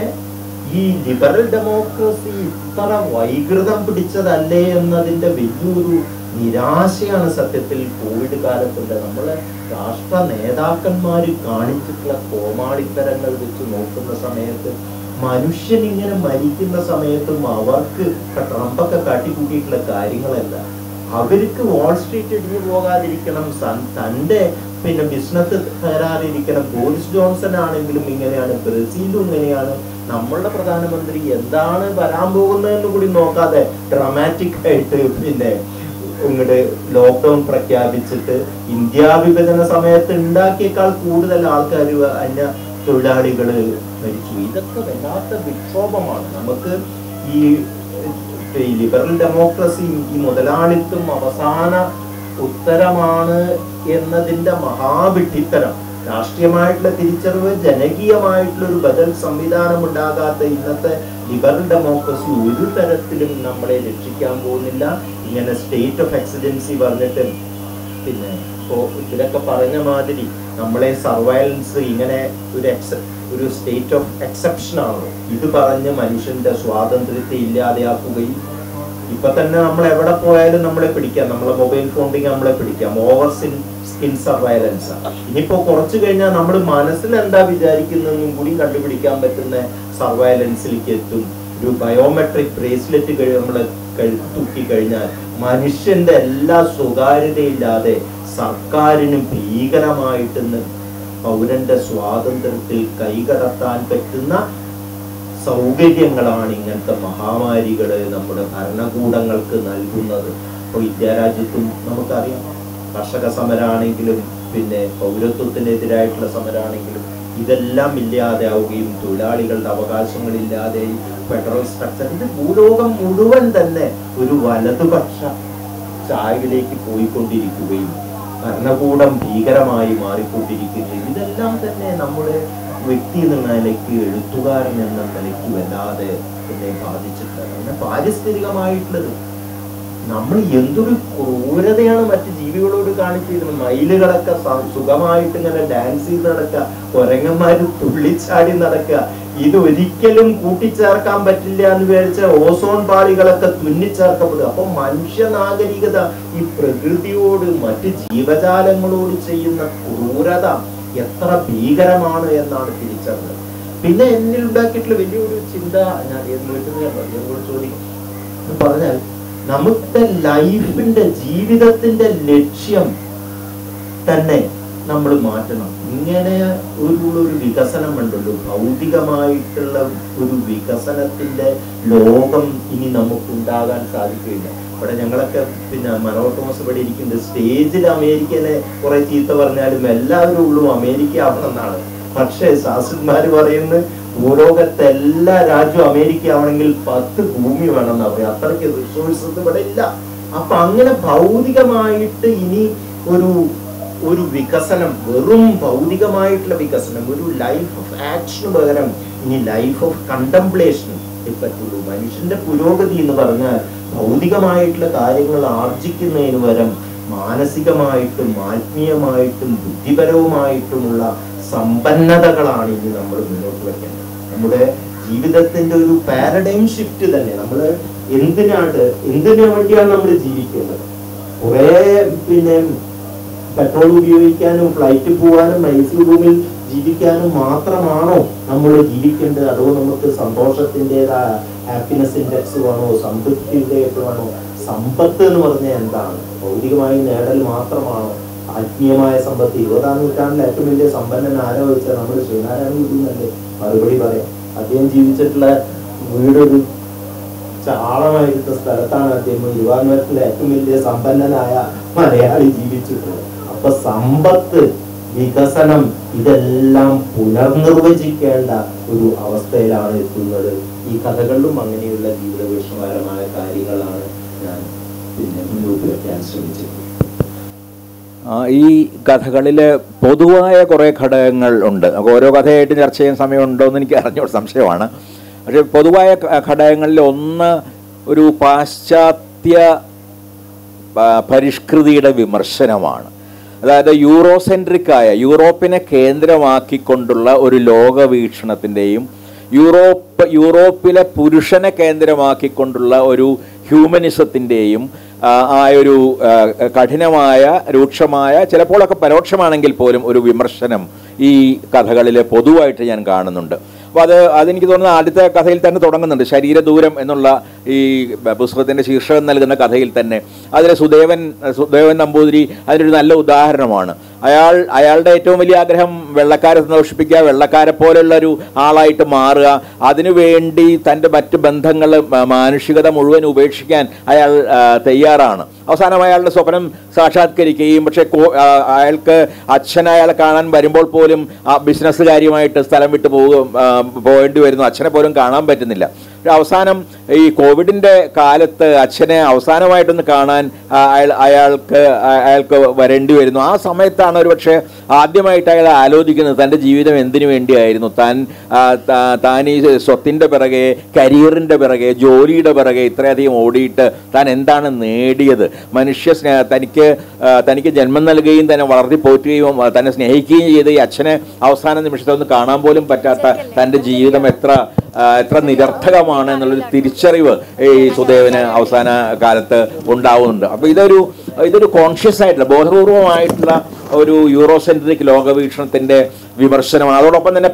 ഈ ലിബറൽ ഡെമോക്രസി ഇത്ര വൈകൃതം പിടിച്ചതല്ലേ എന്നതിന്റെ വലിയൊരു നിരാശയാണ് സത്യത്തിൽ കോവിഡ് കാലത്തുണ്ട്. നമ്മളെ രാഷ്ട്ര നേതാക്കന്മാർ കാണിച്ചിട്ടുള്ള കോമാളിത്തരങ്ങൾ വെച്ച് നോക്കുന്ന സമയത്ത് മനുഷ്യൻ ഇങ്ങനെ മരിക്കുന്ന സമയത്തും അവർക്ക് ട്രംപൊക്കെ കാട്ടിക്കൂട്ടിയിട്ടുള്ള കാര്യങ്ങളല്ല. അവർക്ക് വാൾ സ്ട്രീറ്റ് ഇടിഞ്ഞു പോകാതിരിക്കണം. തന്റെ പിന്നെ ബിസിനസ് തരാതിരിക്കണം ബോറിസ് ജോൺസൺ ആണെങ്കിലും ഇങ്ങനെയാണ്. ബ്രസീലും ഇങ്ങനെയാണ്. നമ്മളുടെ പ്രധാനമന്ത്രി എന്താണ് വരാൻ പോകുന്നതെന്ന് കൂടി നോക്കാതെ ഡ്രമാറ്റിക് ആയിട്ട് പിന്നെ ഇങ്ങോട്ട് ലോക്ക്ഡൌൺ പ്രഖ്യാപിച്ചിട്ട് ഇന്ത്യ വിഭജന സമയത്ത് ഉണ്ടാക്കിയേക്കാൾ കൂടുതൽ ആൾക്കാർ അന്യ തൊഴിലാളികൾ മരിച്ചു. ഇതൊക്കെ വല്ലാത്ത വിക്ഷോഭമാണ്. നമുക്ക് ഈ ഈ ലിബറൽ ഡെമോക്രസി ഈ മുതലാളിത്തം അവസാന ഉത്തരമാണ് എന്നതിന്റെ മഹാവിട്ടിത്തരം രാഷ്ട്രീയമായിട്ടുള്ള തിരിച്ചറിവ് ജനകീയമായിട്ടുള്ള ഒരു ബദൽ സംവിധാനം ഉണ്ടാകാത്ത ഇന്നത്തെ ലിബറൽ ഡെമോക്രസി ഒരു തരത്തിലും നമ്മളെ രക്ഷിക്കാൻ പോകുന്നില്ല. ഇങ്ങനെ സ്റ്റേറ്റ് ഓഫ് എക്സിഡൻസി പറഞ്ഞിട്ട് പിന്നെ ഇപ്പോ ഇതിലൊക്കെ പറഞ്ഞ മാതിരി നമ്മളെ സർവൈലൻസ് ഇങ്ങനെ ഒരു എക്സ ഒരു സ്റ്റേറ്റ് ഓഫ് എക്സെപ്ഷൻ ആണ്. ഇത് പറഞ്ഞ് മനുഷ്യന്റെ സ്വാതന്ത്ര്യത്തെ ഇല്ലാതെയാക്കുകയും ഇപ്പൊ തന്നെ നമ്മൾ എവിടെ പോയാലും നമ്മളെ പിടിക്കാം. നമ്മളെ മൊബൈൽ ഫോണിൽ നമ്മളെ പിടിക്കാം. ഓവർ സിൻ സ്കിൻ സർവൈലൻസ് ഇനിയിപ്പോ കുറച്ചു കഴിഞ്ഞാൽ നമ്മൾ മനസ്സിൽ എന്താ വിചാരിക്കുന്നതെന്നും കൂടി കണ്ടുപിടിക്കാൻ പറ്റുന്ന സർവൈലൻസിലേക്ക് എത്തും. ഒരു ബയോമെട്രിക് ബ്രേസ്ലെറ്റ് നമ്മൾ തൂക്കി കഴിഞ്ഞാൽ മനുഷ്യന്റെ എല്ലാ സ്വകാര്യതയില്ലാതെ സർക്കാരിനും ഭീകരമായിട്ട് പൗരന്റെ സ്വാതന്ത്ര്യത്തിൽ കൈകടത്താൻ പറ്റുന്ന സൗകര്യങ്ങളാണ് ഇങ്ങനത്തെ മഹാമാരികൾ നമ്മുടെ ഭരണകൂടങ്ങൾക്ക് നൽകുന്നത്. ഇപ്പോൾ വിദ്യാരാജ്യത്തും നമുക്കറിയാം. കർഷക സമരാണെങ്കിലും പിന്നെ പൗരത്വത്തിനെതിരായിട്ടുള്ള സമരാണെങ്കിലും ഇതെല്ലാം ഇല്ലാതെ ആവുകയും തൊഴിലാളികളുടെ അവകാശങ്ങളില്ലാതെ ഫെഡറൽ സ്ട്രക്ചറിന്റെ ഭൂലോകം മുഴുവൻ തന്നെ ഒരു വലതുപക്ഷ ചായവിലേക്ക് പോയിക്കൊണ്ടിരിക്കുകയും ഭരണകൂടം ഭീകരമായി മാറിക്കൊണ്ടിരിക്കുകയും ഇതെല്ലാം തന്നെ നമ്മുടെ വ്യക്തി എന്ന നിലയ്ക്ക് എഴുത്തുകാരൻ എന്ന നിലയ്ക്ക് വല്ലാതെ എന്നെ ബാധിച്ചിട്ടുണ്ട്. അങ്ങനെ പാരിസ്ഥിതികമായിട്ടുള്ളത്. നമ്മൾ എന്തൊരു ക്രൂരതയാണ് മറ്റ് ജീവികളോട് കാണിച്ചിരുന്നത് മയിലുകളൊക്കെ സുഖമായിട്ട് ഇങ്ങനെ ഡാൻസ് ചെയ്ത് നടക്കുക കുരങ്ങന്മാര് തുള്ളിച്ചാടി നടക്കുക. ഇത് ഒരിക്കലും കൂട്ടിച്ചേർക്കാൻ പറ്റില്ല എന്ന് വിചാരിച്ച ഓസോൺ പാളികളൊക്കെ തുന്നിച്ചേർക്കപ്പെടുക. അപ്പൊ മനുഷ്യ നാഗരികത ഈ പ്രകൃതിയോട് മറ്റ് ജീവജാലങ്ങളോട് ചെയ്യുന്ന ക്രൂരത എത്ര ഭീകരമാണ് എന്നാണ് തിരിച്ചറിഞ്ഞത്. പിന്നെ എന്നിൽ ഉണ്ടാക്കിയിട്ടുള്ള വലിയൊരു ചിന്ത ഞാൻ നിന്ന് ചോദിക്കും പറഞ്ഞാൽ നമ്മുടെ ലൈഫിന്റെ ജീവിതത്തിന്റെ ലക്ഷ്യം തന്നെ നമ്മൾ മാറ്റണം. ഇങ്ങനെ ഒരു ഒരു വികസനം ഉണ്ടല്ലോ. ഭൗതികമായിട്ടുള്ള ഒരു വികസനത്തിന്റെ ലോകം ഇനി നമുക്ക് ഉണ്ടാകാൻ സാധിക്കില്ല ഇവിടെ ഞങ്ങളൊക്കെ പിന്നെ മനോഹർ തോമസ് ഇവിടെ ഇരിക്കുന്നത് സ്റ്റേജിൽ അമേരിക്കനെ കുറെ ചീത്ത പറഞ്ഞാലും എല്ലാവരും ഉള്ളും അമേരിക്ക ആവണമെന്നാണ് പക്ഷേ ശാസ്ത്രജ്ഞന്മാര് പറയുന്നത് ഭൂലോകത്തെ എല്ലാ രാജ്യവും അമേരിക്ക ആവണമെങ്കിൽ പത്ത് ഭൂമി വേണമെന്നാ പറയും അത്രയ്ക്ക് റിസോഴ്സസ് ഇവിടെ ഇല്ല. അപ്പൊ അങ്ങനെ ഭൗതികമായിട്ട് ഇനി ഒരു ഒരു വികസനം വെറും ഭൗതികമായിട്ടുള്ള വികസനം ഒരു ലൈഫ് ഓഫ് ആക്ഷന് പകരം ഇനി ലൈഫ് ഓഫ് കണ്ടംപ്ലേഷൻ പറ്റുള്ളൂ മനുഷ്യന്റെ പുരോഗതി എന്ന് പറഞ്ഞാൽ ഭൗതികമായിട്ടുള്ള കാര്യങ്ങൾ ആർജിക്കുന്നതിന് പകരം മാനസികമായിട്ടും ആത്മീയമായിട്ടും ബുദ്ധിപരവുമായിട്ടുമുള്ള സമ്പന്നതകളാണ് ഇനി നമ്മൾ മുന്നോട്ട് വയ്ക്കേണ്ടത് നമ്മുടെ ജീവിതത്തിന്റെ ഒരു പാരഡൈം ഷിഫ്റ്റ് തന്നെ. നമ്മൾ എന്തിനാണ് എന്തിനു വേണ്ടിയാണ് നമ്മൾ ജീവിക്കുന്നത്? കുറെ പിന്നെ പെട്രോൾ ഉപയോഗിക്കാനും ഫ്ലൈറ്റ് പോകാനും മൈസൂർ റൂമിൽ ജീവിക്കാനും മാത്രമാണോ നമ്മൾ ജീവിക്കേണ്ടത്? അതോ നമുക്ക് സന്തോഷത്തിന്റെതായ ഹാപ്പിനെസ് ഇൻഡെക്സ് വേണോ? സംതൃപ്തിയുടെ വേണോ? സമ്പത്ത് എന്ന് പറഞ്ഞാൽ എന്താണ്? ഭൗതികമായി നേടൽ മാത്രമാണോ? ആത്മീയമായ സമ്പത്ത്. ഇരുപതാം നൂറ്റാണ്ടിൽ ഏറ്റവും വലിയ സമ്പന്നൻ ആരോ വെച്ചാൽ നമ്മൾ ശ്രീനാരായണ ഗുരു എന്നല്ലേ മറുപടി പറയാം. അദ്ദേഹം ജീവിച്ചിട്ടുള്ള വീടൊരു ചാളമായിരുന്ന സ്ഥലത്താണ് അദ്ദേഹം യുവാനത്തിലെ ഏറ്റവും വലിയ സമ്പന്നനായ മലയാളി ജീവിച്ചിട്ടുള്ളത്. അപ്പൊ സമ്പത്ത് വികസനം ഇതെല്ലാം പുനർനിർവചിക്കേണ്ട ഒരു അവസ്ഥയിലാണ് എത്തുന്നത്. ഈ കഥകളിലും അങ്ങനെയുള്ള ജീവിതവിഷമകരമായ കാര്യങ്ങളാണ് ഞാൻ പിന്നെ മുന്നോട്ട് വയ്ക്കാൻ ശ്രമിച്ചത് ഈ കഥകളിൽ പൊതുവായ കുറേ ഘടകങ്ങൾ ഉണ്ട്. ഓരോ കഥയായിട്ട് ചർച്ച ചെയ്യാൻ സമയമുണ്ടോ എന്ന് എനിക്ക് അറിഞ്ഞ സംശയമാണ്. പക്ഷേ പൊതുവായ ഘടകങ്ങളിൽ ഒന്ന് ഒരു പാശ്ചാത്യ പരിഷ്കൃതിയുടെ വിമർശനമാണ്. അതായത് യൂറോസെൻട്രിക്കായ യൂറോപ്പിനെ കേന്ദ്രമാക്കിക്കൊണ്ടുള്ള ഒരു ലോകവീക്ഷണത്തിന്റെയും യൂറോപ്പ് യൂറോപ്പിലെ പുരുഷനെ കേന്ദ്രമാക്കിക്കൊണ്ടുള്ള ഒരു ഹ്യൂമനിസത്തിന്റെയും ആ ഒരു കഠിനമായ രൂക്ഷമായ ചിലപ്പോഴൊക്കെ പരോക്ഷമാണെങ്കിൽ പോലും ഒരു വിമർശനം ഈ കഥകളിൽ പൊതുവായിട്ട് ഞാൻ കാണുന്നുണ്ട്. അപ്പോൾ അത് അതെനിക്ക് തോന്നുന്നത് ആദ്യത്തെ കഥയിൽ തന്നെ തുടങ്ങുന്നുണ്ട്. ശരീരദൂരം എന്നുള്ള ഈ പുസ്തകത്തിന്റെ ശീർഷകം നൽകുന്ന കഥയിൽ തന്നെ. അതിലെ സുദേവൻ സുദേവൻ നമ്പൂതിരി അതിനൊരു നല്ല ഉദാഹരണമാണ്. അയാൾ അയാളുടെ ഏറ്റവും വലിയ ആഗ്രഹം വെള്ളക്കാരെ സന്തോഷിപ്പിക്കുക വെള്ളക്കാരെ പോലെയുള്ള ഒരു ആളായിട്ട് മാറുക. അതിനുവേണ്ടി തന്റെ മറ്റ് ബന്ധങ്ങൾ മാനുഷികത മുഴുവൻ ഉപേക്ഷിക്കാൻ അയാൾ തയ്യാറാണ്. അവസാനം അയാളുടെ സ്വപ്നം സാക്ഷാത്കരിക്കുകയും പക്ഷേ അയാൾക്ക് അച്ഛൻ അയാളെ കാണാൻ വരുമ്പോൾ പോലും ആ ബിസിനസ് കാര്യമായിട്ട് സ്ഥലം വിട്ടു പോകും പോകേണ്ടി വരുന്നു. അച്ഛനെ പോലും കാണാൻ പറ്റുന്നില്ല. അവസാനം ഈ കോവിഡിന്റെ കാലത്ത് അച്ഛനെ അവസാനമായിട്ടൊന്ന് കാണാൻ അയാൾ അയാൾക്ക് അയാൾക്ക് വരേണ്ടി വരുന്നു. ആ സമയത്താണ് ഒരു പക്ഷേ ആദ്യമായിട്ട് അയാൾ ആലോചിക്കുന്നത് തന്റെ ജീവിതം എന്തിനു വേണ്ടിയായിരുന്നു. താൻ താൻ ഈ സ്വത്തിന്റെ പിറകെ കരിയറിന്റെ പിറകെ ജോലിയുടെ പിറകെ ഇത്രയധികം ഓടിയിട്ട് താൻ എന്താണ് നേടിയത്? മനുഷ്യ സ്നേഹ തനിക്ക് തനിക്ക് ജന്മം നൽകുകയും തന്നെ വളർത്തി പോറ്റുകയും തന്നെ സ്നേഹിക്കുകയും ചെയ്ത ഈ അച്ഛനെ അവസാന നിമിഷത്തൊന്ന് കാണാൻ പോലും പറ്റാത്ത തന്റെ ജീവിതം എത്ര എത്ര നിരർത്ഥകമാണ് എന്നുള്ളൊരു തിരിച്ചറിവ് ഈ സുദേവന് അവസാന കാലത്ത് ഉണ്ടാവുന്നുണ്ട്. അപ്പോൾ ഇതൊരു ഇതൊരു കോൺഷ്യസ് ആയിട്ടുള്ള ബോധപൂർവമായിട്ടുള്ള ഒരു യൂറോ സെൻട്രിക് ലോകവീക്ഷണത്തിന്റെ വിമർശനമാണ്. അതോടൊപ്പം തന്നെ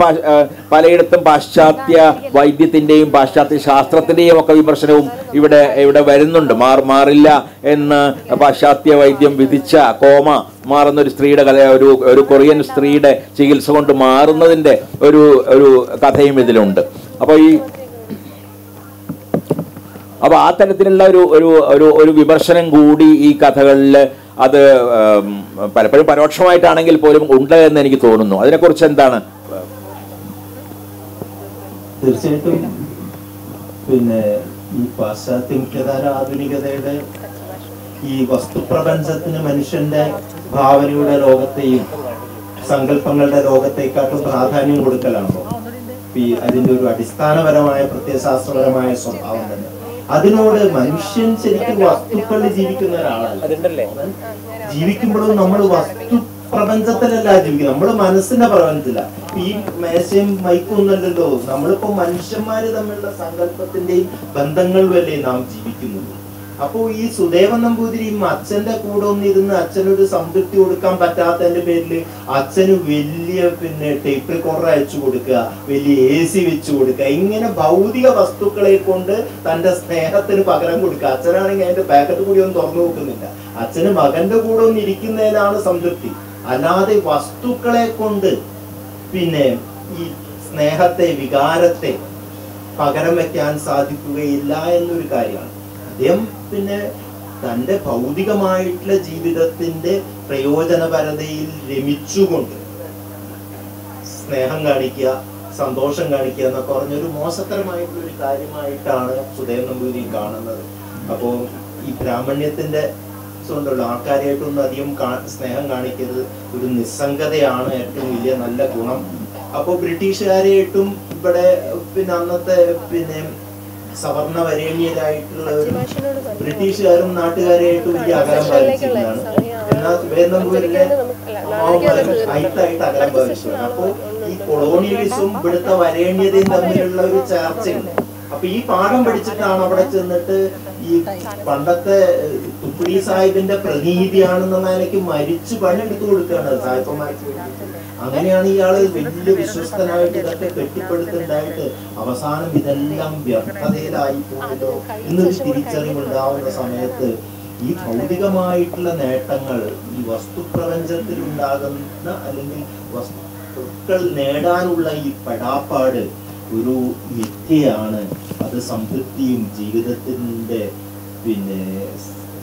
പലയിടത്തും പാശ്ചാത്യ വൈദ്യത്തിന്റെയും പാശ്ചാത്യ ശാസ്ത്രത്തിന്റെയും ഒക്കെ വിമർശനവും ഇവിടെ ഇവിടെ വരുന്നുണ്ട്. മാർ മാറില്ല എന്ന് പാശ്ചാത്യ വൈദ്യം വിധിച്ച കോമ മാറുന്ന ഒരു സ്ത്രീയുടെ കഥ ഒരു ഒരു കൊറിയൻ സ്ത്രീയുടെ ചികിത്സ കൊണ്ട് മാറുന്നതിന്റെ ഒരു ഒരു കഥയും ഇതിലുണ്ട്. അപ്പോൾ ഈ അപ്പൊ ആ തരത്തിലുള്ള ഒരു ഒരു ഒരു ഒരു വിമർശനം കൂടി ഈ കഥകളിൽ അത് പലപ്പോഴും പരോക്ഷമായിട്ടാണെങ്കിൽ പോലും ഉണ്ട് എന്ന് എനിക്ക് തോന്നുന്നു. അതിനെക്കുറിച്ച് എന്താണ്? തീർച്ചയായിട്ടും. പിന്നെ ഈ പാശ്ചാത്യ മുഖ്യധാര ആധുനികതയുടെ ഈ വസ്തുപ്രപഞ്ചത്തിന് മനുഷ്യന്റെ ഭാവനയുടെ ലോകത്തെയും സങ്കല്പങ്ങളുടെ ലോകത്തെക്കാട്ടും പ്രാധാന്യം കൊടുക്കലാണല്ലോ ഈ ഒരു അടിസ്ഥാനപരമായ പ്രത്യയശാസ്ത്രപരമായ സ്വഭാവം തന്നെ. അതിനോട് മനുഷ്യൻ ശരിക്കും വസ്തുക്കളിൽ ജീവിക്കുന്ന ഒരാളല്ല. ജീവിക്കുമ്പോഴും നമ്മൾ വസ്തു പ്രപഞ്ചത്തിലല്ല ജീവിക്കുന്നത് നമ്മൾ മനസ്സിന്റെ പ്രപഞ്ചത്തില. ഈ മേശയും മൈക്കും ഒന്നല്ലല്ലോ നമ്മളിപ്പോ മനുഷ്യന്മാര് തമ്മിലുള്ള സങ്കല്പത്തിന്റെയും ബന്ധങ്ങളിലല്ലേ നാം ജീവിക്കുന്നത്? അപ്പോ ഈ സുദേവൻ നമ്പൂതിരിയും അച്ഛന്റെ കൂടെ ഒന്നിരുന്ന് അച്ഛനൊരു സംതൃപ്തി കൊടുക്കാൻ പറ്റാത്തതിന്റെ പേരിൽ അച്ഛന് വലിയ പിന്നെ ടേപ്പ് റെക്കോർഡർ അയച്ചു കൊടുക്കുക വലിയ എ സി വെച്ചു കൊടുക്കുക. ഇങ്ങനെ ഭൗതിക വസ്തുക്കളെ കൊണ്ട് തന്റെ സ്നേഹത്തിന് പകരം കൊടുക്കുക. അച്ഛനാണെങ്കിൽ അതിന്റെ പാക്കറ്റ് കൂടി ഒന്നും തുറന്നു നോക്കുന്നില്ല. അച്ഛന് മകന്റെ കൂടെ ഒന്ന് ഇരിക്കുന്നതിലാണ് സംതൃപ്തി. അല്ലാതെ വസ്തുക്കളെ കൊണ്ട് പിന്നെ ഈ സ്നേഹത്തെ വികാരത്തെ പകരം വെക്കാൻ സാധിക്കുകയില്ല എന്നൊരു കാര്യമാണ്. അദ്ദേഹം പിന്നെ തന്റെ ഭൗതികമായിട്ടുള്ള ജീവിതത്തിന്റെ പ്രയോജനപരതയിൽ രമിച്ചുകൊണ്ട് സ്നേഹം കാണിക്കുക സന്തോഷം കാണിക്കുക എന്നൊക്കെ പറഞ്ഞൊരു മോശത്തരമായിട്ടുള്ള ഒരു കാര്യമായിട്ടാണ് സുദേവൻ നമ്പൂതിരി കാണുന്നത്. അപ്പോൾ ഈ ബ്രാഹ്മണ്യത്തിന്റെ കൊണ്ടുള്ള ആൾക്കാരായിട്ടൊന്നും അധികം സ്നേഹം കാണിക്കരുത്. ഒരു നിസ്സംഗതയാണ് ഏറ്റവും വലിയ നല്ല ഗുണം. അപ്പോൾ ബ്രിട്ടീഷുകാരായിട്ടും ഇവിടെ പിന്നെ അന്നത്തെ പിന്നെ സവർണ വരേണ്യരായിട്ടുള്ളവരും ബ്രിട്ടീഷുകാരും നാട്ടുകാരായിട്ടും വലിയ അകലം പാലിച്ചിരുന്നതാണ്. എന്നാൽ സുബേന്ദ്രപൂരിലെ ഹൈറ്റായിട്ട് അകലം പാലിച്ചതാണ് അപ്പോ ഈ കൊളോണിയലിസും ഇവിടുത്തെ വരേണ്യതയും തമ്മിലുള്ള ഒരു ചർച്ചയുണ്ട് അപ്പൊ ഈ പാഠം പഠിച്ചിട്ടാണ് അവിടെ ചെന്നിട്ട് ഈ പണ്ടത്തെ തുപ്പിടി സാഹിബിന്റെ പ്രതീതിയാണെന്നുള്ള നിലയ്ക്ക് മരിച്ചു പണിയെടുത്തു കൊടുക്കുകയാണ് സാഹിബന്മാർക്ക് വേണ്ടിയിട്ട്. അങ്ങനെയാണ് ഇയാൾ വലിയ വിശ്വസ്തനായിട്ട് ഇതൊക്കെ കെട്ടിപ്പടുത്തുണ്ടായിട്ട് അവസാനം ഇതെല്ലാം വ്യർത്ഥതയിലായി പോയല്ലോ എന്നൊരു തിരിച്ചറിവുണ്ടാവുന്ന സമയത്ത്. ഈ ഭൗതികമായിട്ടുള്ള നേട്ടങ്ങൾ ഈ വസ്തുപ്രപഞ്ചത്തിൽ ഉണ്ടാകുന്ന അല്ലെങ്കിൽ വസ്തുക്കൾ നേടാനുള്ള ഈ പെടാപ്പാട് ഒരു മിഥ്യയാണ് അത് സംതൃപ്തിയും ജീവിതത്തിന്റെ പിന്നെ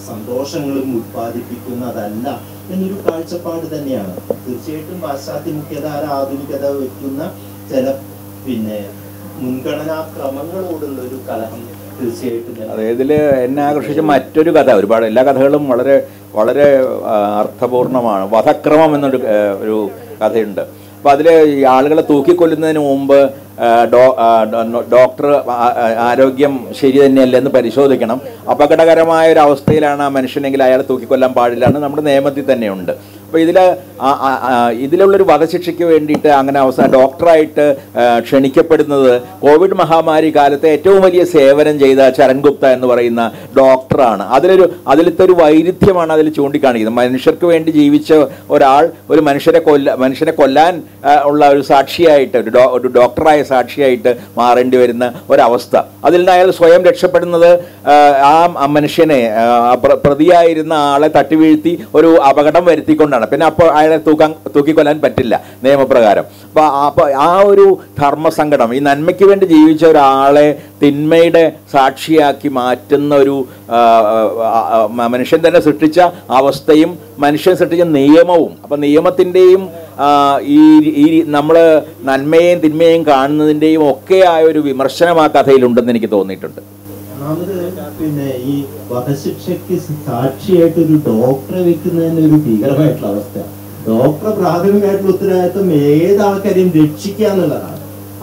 സന്തോഷങ്ങളും ഉത്പാദിപ്പിക്കുന്നതല്ല. എന്നൊരു കാഴ്ചപ്പാട് തന്നെയാണ്. തീർച്ചയായിട്ടും പാശ്ചാത്യ മുഖ്യധാര ആധുനികത വയ്ക്കുന്ന ചില പിന്നെ മുൻഗണനാ ക്രമങ്ങളോടുള്ള ഒരു കലഹം ഇതിൽ എന്നെ ആകർഷിച്ച മറ്റൊരു കഥ. ഒരുപാട് എല്ലാ കഥകളും വളരെ വളരെ അർത്ഥപൂർണമാണ്. വധക്രമം എന്നൊരു ഒരു കഥയുണ്ട്. അപ്പോൾ അതിൽ ആളുകളെ തൂക്കിക്കൊല്ലുന്നതിന് മുമ്പ് ഡോക്ടർ ആരോഗ്യം ശരി തന്നെയല്ലേ എന്ന് പരിശോധിക്കണം. അപകടകരമായ ഒരു അവസ്ഥയിലാണ് ആ മനുഷ്യനെങ്കിൽ അയാളെ തൂക്കിക്കൊല്ലാൻ പാടില്ല നമ്മുടെ നിയമത്തിൽ തന്നെയുണ്ട്. അപ്പോൾ ഇതിൽ ഇതിലുള്ളൊരു വധശിക്ഷയ്ക്ക് വേണ്ടിയിട്ട് അങ്ങനെ അവസാനം ഡോക്ടറായിട്ട് ക്ഷണിക്കപ്പെടുന്നത് കോവിഡ് മഹാമാരി കാലത്തെ ഏറ്റവും വലിയ സേവനം ചെയ്ത ചരൺ ഗുപ്ത എന്ന് പറയുന്ന ഡോക്ടറാണ്. അതിലൊരു അതിലത്തെ ഒരു വൈരുദ്ധ്യമാണ് അതിൽ ചൂണ്ടിക്കാണിക്കുന്നത്. മനുഷ്യർക്ക് വേണ്ടി ജീവിച്ച ഒരാൾ ഒരു മനുഷ്യരെ കൊല്ല മനുഷ്യനെ കൊല്ലാൻ ഉള്ള ഒരു സാക്ഷിയായിട്ട് ഒരു ഡോ ഒരു ഡോക്ടറായ സാക്ഷിയായിട്ട് മാറേണ്ടി വരുന്ന ഒരവസ്ഥ. അതിൽ നിന്ന് അയാൾ സ്വയം രക്ഷപ്പെടുന്നത് ആ മനുഷ്യനെ പ്രതിയായിരുന്ന ആളെ തട്ടിവീഴ്ത്തി ഒരു അപകടം വരുത്തിക്കൊണ്ടാണ്. പിന്നെ അപ്പോൾ അയാളെ തൂക്കാൻ തൂക്കിക്കൊല്ലാൻ പറ്റില്ല നിയമപ്രകാരം. അപ്പോൾ അപ്പോൾ ആ ഒരു ധർമ്മസങ്കടം ഈ നന്മയ്ക്ക് വേണ്ടി ജീവിച്ച ഒരാളെ തിന്മയുടെ സാക്ഷിയാക്കി മാറ്റുന്ന ഒരു മനുഷ്യൻ തന്നെ സൃഷ്ടിച്ച അവസ്ഥയും മനുഷ്യൻ സൃഷ്ടിച്ച നിയമവും. അപ്പം നിയമത്തിന്റെയും ഈ ഈ നമ്മൾ നന്മയെയും തിന്മയെയും കാണുന്നതിന്റെയും ഒക്കെ ആയ ഒരു വിമർശനം ആ കഥയിലുണ്ടെന്ന് എനിക്ക് തോന്നിയിട്ടുണ്ട്. പിന്നെ ഈ വധശിക്ഷയ്ക്ക് സാക്ഷിയായിട്ട് ഒരു ഡോക്ടറെ വെക്കുന്നതിന് ഒരു ഭീകരമായിട്ടുള്ള അവസ്ഥ ഡോക്ടറെ പ്രാഥമികമായിട്ടുള്ള ഉത്തരവാദിത്വം ഏത് ആൾക്കാരെയും രക്ഷിക്കുക എന്നുള്ളതാണ്.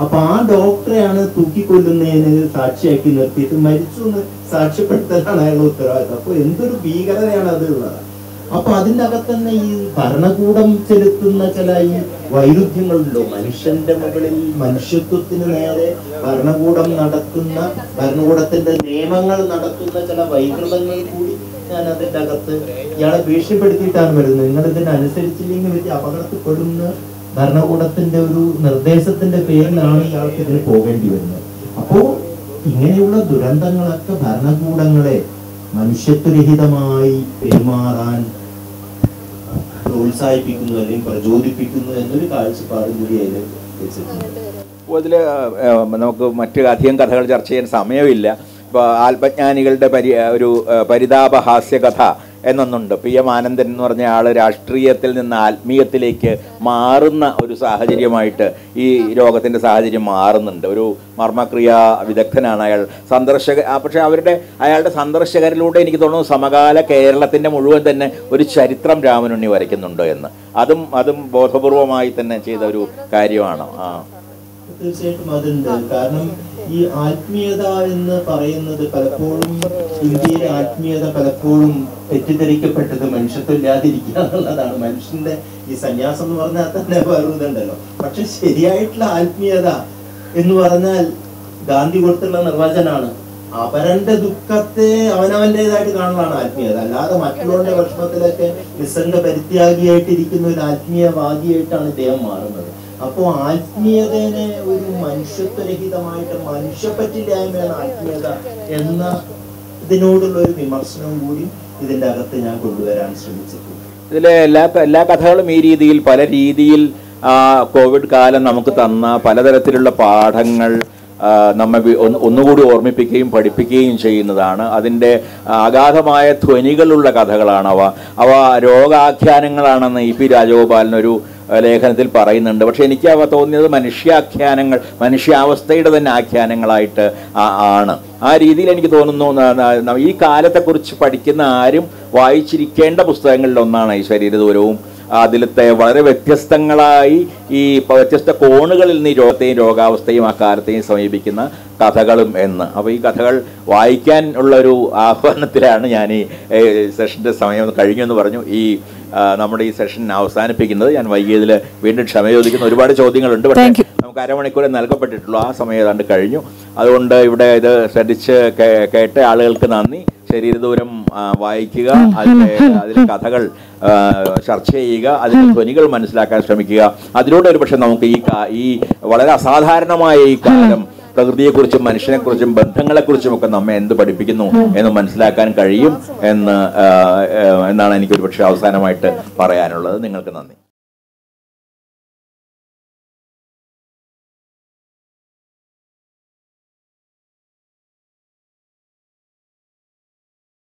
അപ്പൊ ആ ഡോക്ടറെയാണ് തൂക്കിക്കൊല്ലുന്നതിന് സാക്ഷിയാക്കി നിർത്തിയിട്ട് മരിച്ചു എന്ന് സാക്ഷ്യപ്പെടുത്തലാണ് അയാളുടെ ഉത്തരവാദിത്വം അപ്പൊ എന്തൊരു ഭീകരതയാണ് അതിലുള്ളത് അപ്പൊ അതിന്റെ അകത്ത് തന്നെ ഈ ഭരണകൂടം ചെലുത്തുന്ന ചില ഈ വൈരുദ്ധ്യങ്ങളുണ്ടോ മനുഷ്യന്റെ മുകളിൽ മനുഷ്യത്വത്തിന് നേരെ ഭരണകൂടം നടത്തുന്ന ഭരണകൂടത്തിന്റെ നിയമങ്ങൾ നടത്തുന്ന ചില വൈകൃതങ്ങൾ ഞാൻ അകത്ത് ഇയാളെ ഭീഷണിപ്പെടുത്തിയിട്ടാണ് വരുന്നത്. നിങ്ങൾ ഇതിനനുസരിച്ചില്ലെങ്കിൽ വലിയ അപകടത്തിൽപ്പെടുന്ന ഭരണകൂടത്തിന്റെ ഒരു നിർദ്ദേശത്തിന്റെ പേരിലാണ് ഇയാൾക്ക് ഇതിന് പോകേണ്ടി വരുന്നത്. അപ്പോ ഇങ്ങനെയുള്ള ദുരന്തങ്ങളൊക്കെ ഭരണകൂടങ്ങളെ മനുഷ്യത്വരഹിതമായി പെരുമാറാൻ പ്രോത്സാഹിപ്പിക്കുന്നു അല്ലെങ്കിൽ പ്രചോദിപ്പിക്കുന്നു എന്നൊരു കാഴ്ചപ്പാടും കൂടി അതിൽ വെച്ചിട്ടുണ്ട്. അപ്പോൾ ഇതിൽ നമുക്ക് മറ്റു അധികം കഥകൾ ചർച്ച ചെയ്യാൻ സമയമില്ല. ആത്മജ്ഞാനികളുടെ പരി ഒരു പരിതാപഹാസ്യകഥ പരിതാപഹാസ്യ കഥ എന്നൊന്നുണ്ട്. പി. എം. ആനന്ദൻ എന്ന് പറഞ്ഞ ആൾ രാഷ്ട്രീയത്തിൽ നിന്ന് ആത്മീയത്തിലേക്ക് മാറുന്ന ഒരു സാഹചര്യമായിട്ട് ഈ രോഗത്തിന്റെ സാഹചര്യം മാറുന്നുണ്ട്. ഒരു മർമ്മക്രിയാ വിദഗ്ധനാണ് അയാൾ. സന്ദർശക പക്ഷേ അവരുടെ അയാളുടെ സന്ദർശകരിലൂടെ എനിക്ക് തോന്നുന്നു സമകാല കേരളത്തിന്റെ മുഴുവൻ തന്നെ ഒരു ചരിത്രം രാമനുണ്ണി വരയ്ക്കുന്നുണ്ട് എന്ന്. അതും അതും ബോധപൂർവമായി തന്നെ ചെയ്ത ഒരു കാര്യമാണ്. ആ. തീർച്ചയായിട്ടും അതുണ്ട്. കാരണം ഈ ആത്മീയത എന്ന് പറയുന്നത് പലപ്പോഴും ഇന്ത്യയിലെ ആത്മീയത പലപ്പോഴും തെറ്റിദ്ധരിക്കപ്പെട്ടത് മനുഷ്യത്വമില്ലാതിരിക്കുക എന്നുള്ളതാണ്. മനുഷ്യന്റെ ഈ സന്യാസം എന്ന് പറഞ്ഞാൽ തന്നെ വേറൊന്നുണ്ടല്ലോ. പക്ഷെ ശരിയായിട്ടുള്ള ആത്മീയത എന്ന് പറഞ്ഞാൽ ഗാന്ധി കൊടുത്തുള്ള നിർവചനാണ് അവരന്റെ ദുഃഖത്തെ അവനവന്റേതായിട്ട് കാണുന്നതാണ് ആത്മീയത. അല്ലാതെ മറ്റുള്ളവരുടെ ഭക്ഷണത്തിലൊക്കെ നിസ്സംഗ പരിത്യാഗിയായിട്ടിരിക്കുന്ന ഒരു ആത്മീയവാദിയായിട്ടാണ് ഇദ്ദേഹം മാറുന്നത്. അപ്പോ ആത്മീയതനെ ഒരു മനുഷ്യത്വരഹിതമായിട്ട് മനുഷ്യപ്പറ്റില്ലായ്മയാണ് ആത്മീയത എന്ന ഇതിനോടുള്ള ഒരു വിമർശനവും കൂടി ഇതിന്റെ അകത്ത് ഞാൻ കൊണ്ടുവരാൻ ശ്രമിച്ചിട്ടുണ്ട്. ഇതിലെ എല്ലാ എല്ലാ കഥകളും ഈ രീതിയിൽ പല രീതിയിൽ കോവിഡ് കാലം നമുക്ക് തന്ന പലതരത്തിലുള്ള പാഠങ്ങൾ നമ്മെ ഒന്നുകൂടി ഓർമ്മിപ്പിക്കുകയും പഠിപ്പിക്കുകയും ചെയ്യുന്നതാണ്. അതിന്റെ അഗാധമായ ധ്വനികളുള്ള കഥകളാണ് അവ അവ രോഗാഖ്യാനങ്ങളാണെന്ന് ഇ പി രാജഗോപാലിനൊരു ലേഖനത്തിൽ പറയുന്നുണ്ട്. പക്ഷേ എനിക്ക് അവ തോന്നിയത് മനുഷ്യാഖ്യാനങ്ങൾ മനുഷ്യാവസ്ഥയുടെ തന്നെ ആഖ്യാനങ്ങളായിട്ട് ആണ്. ആ രീതിയിൽ എനിക്ക് തോന്നുന്നു ഈ കാലത്തെക്കുറിച്ച് പഠിക്കുന്ന ആരും വായിച്ചിരിക്കേണ്ട പുസ്തകങ്ങളിൽ ഒന്നാണ് ഈ ശരീരദൂരവും. അതിലത്തെ വളരെ വ്യത്യസ്തങ്ങളായി ഈ വ്യത്യസ്ത കോണുകളിൽ നിന്ന് ഈ രോഗത്തെയും രോഗാവസ്ഥയും ആ കാലത്തെയും സമീപിക്കുന്ന കഥകളും എന്ന്. അപ്പോൾ ഈ കഥകൾ വായിക്കാൻ ഉള്ള ഒരു ആഹ്വാനത്തിലാണ് ഞാൻ ഈ സെഷന്റെ സമയം കഴിഞ്ഞു എന്ന് പറഞ്ഞു. ഈ നമ്മുടെ ഈ സെഷൻ അവസാനിപ്പിക്കുന്നത്. ഞാൻ വൈകിയതിൽ വീണ്ടും ക്ഷമ ചോദിക്കുന്ന ഒരുപാട് ചോദ്യങ്ങളുണ്ട്. പക്ഷേ. നമുക്ക് അരമണിക്കൂർ നൽകപ്പെട്ടിട്ടുള്ളൂ. ആ സമയം ഏതാണ്ട് കഴിഞ്ഞു. അതുകൊണ്ട് ഇവിടെ ഇത് ശ്രദ്ധിച്ച് കേട്ട ആളുകൾക്ക് നന്ദി. ശരീരദൂരം ദൂരം വായിക്കുക അതിലെ അതിലെ കഥകൾ ചർച്ച ചെയ്യുക അതിലെ ധ്വനികൾ മനസ്സിലാക്കാൻ ശ്രമിക്കുക. അതിലൂടെ ഒരുപക്ഷെ നമുക്ക് ഈ ഈ വളരെ അസാധാരണമായ ഈ കാലം പ്രകൃതിയെക്കുറിച്ചും മനുഷ്യനെക്കുറിച്ചും ബന്ധങ്ങളെക്കുറിച്ചും ഒക്കെ നമ്മെ എന്ത് പഠിപ്പിക്കുന്നു എന്ന് മനസ്സിലാക്കാൻ കഴിയും എന്ന് എന്നാണ് എനിക്കൊരു പക്ഷേ അവസാനമായിട്ട് പറയാനുള്ളത്. നിങ്ങൾക്ക് നന്ദി.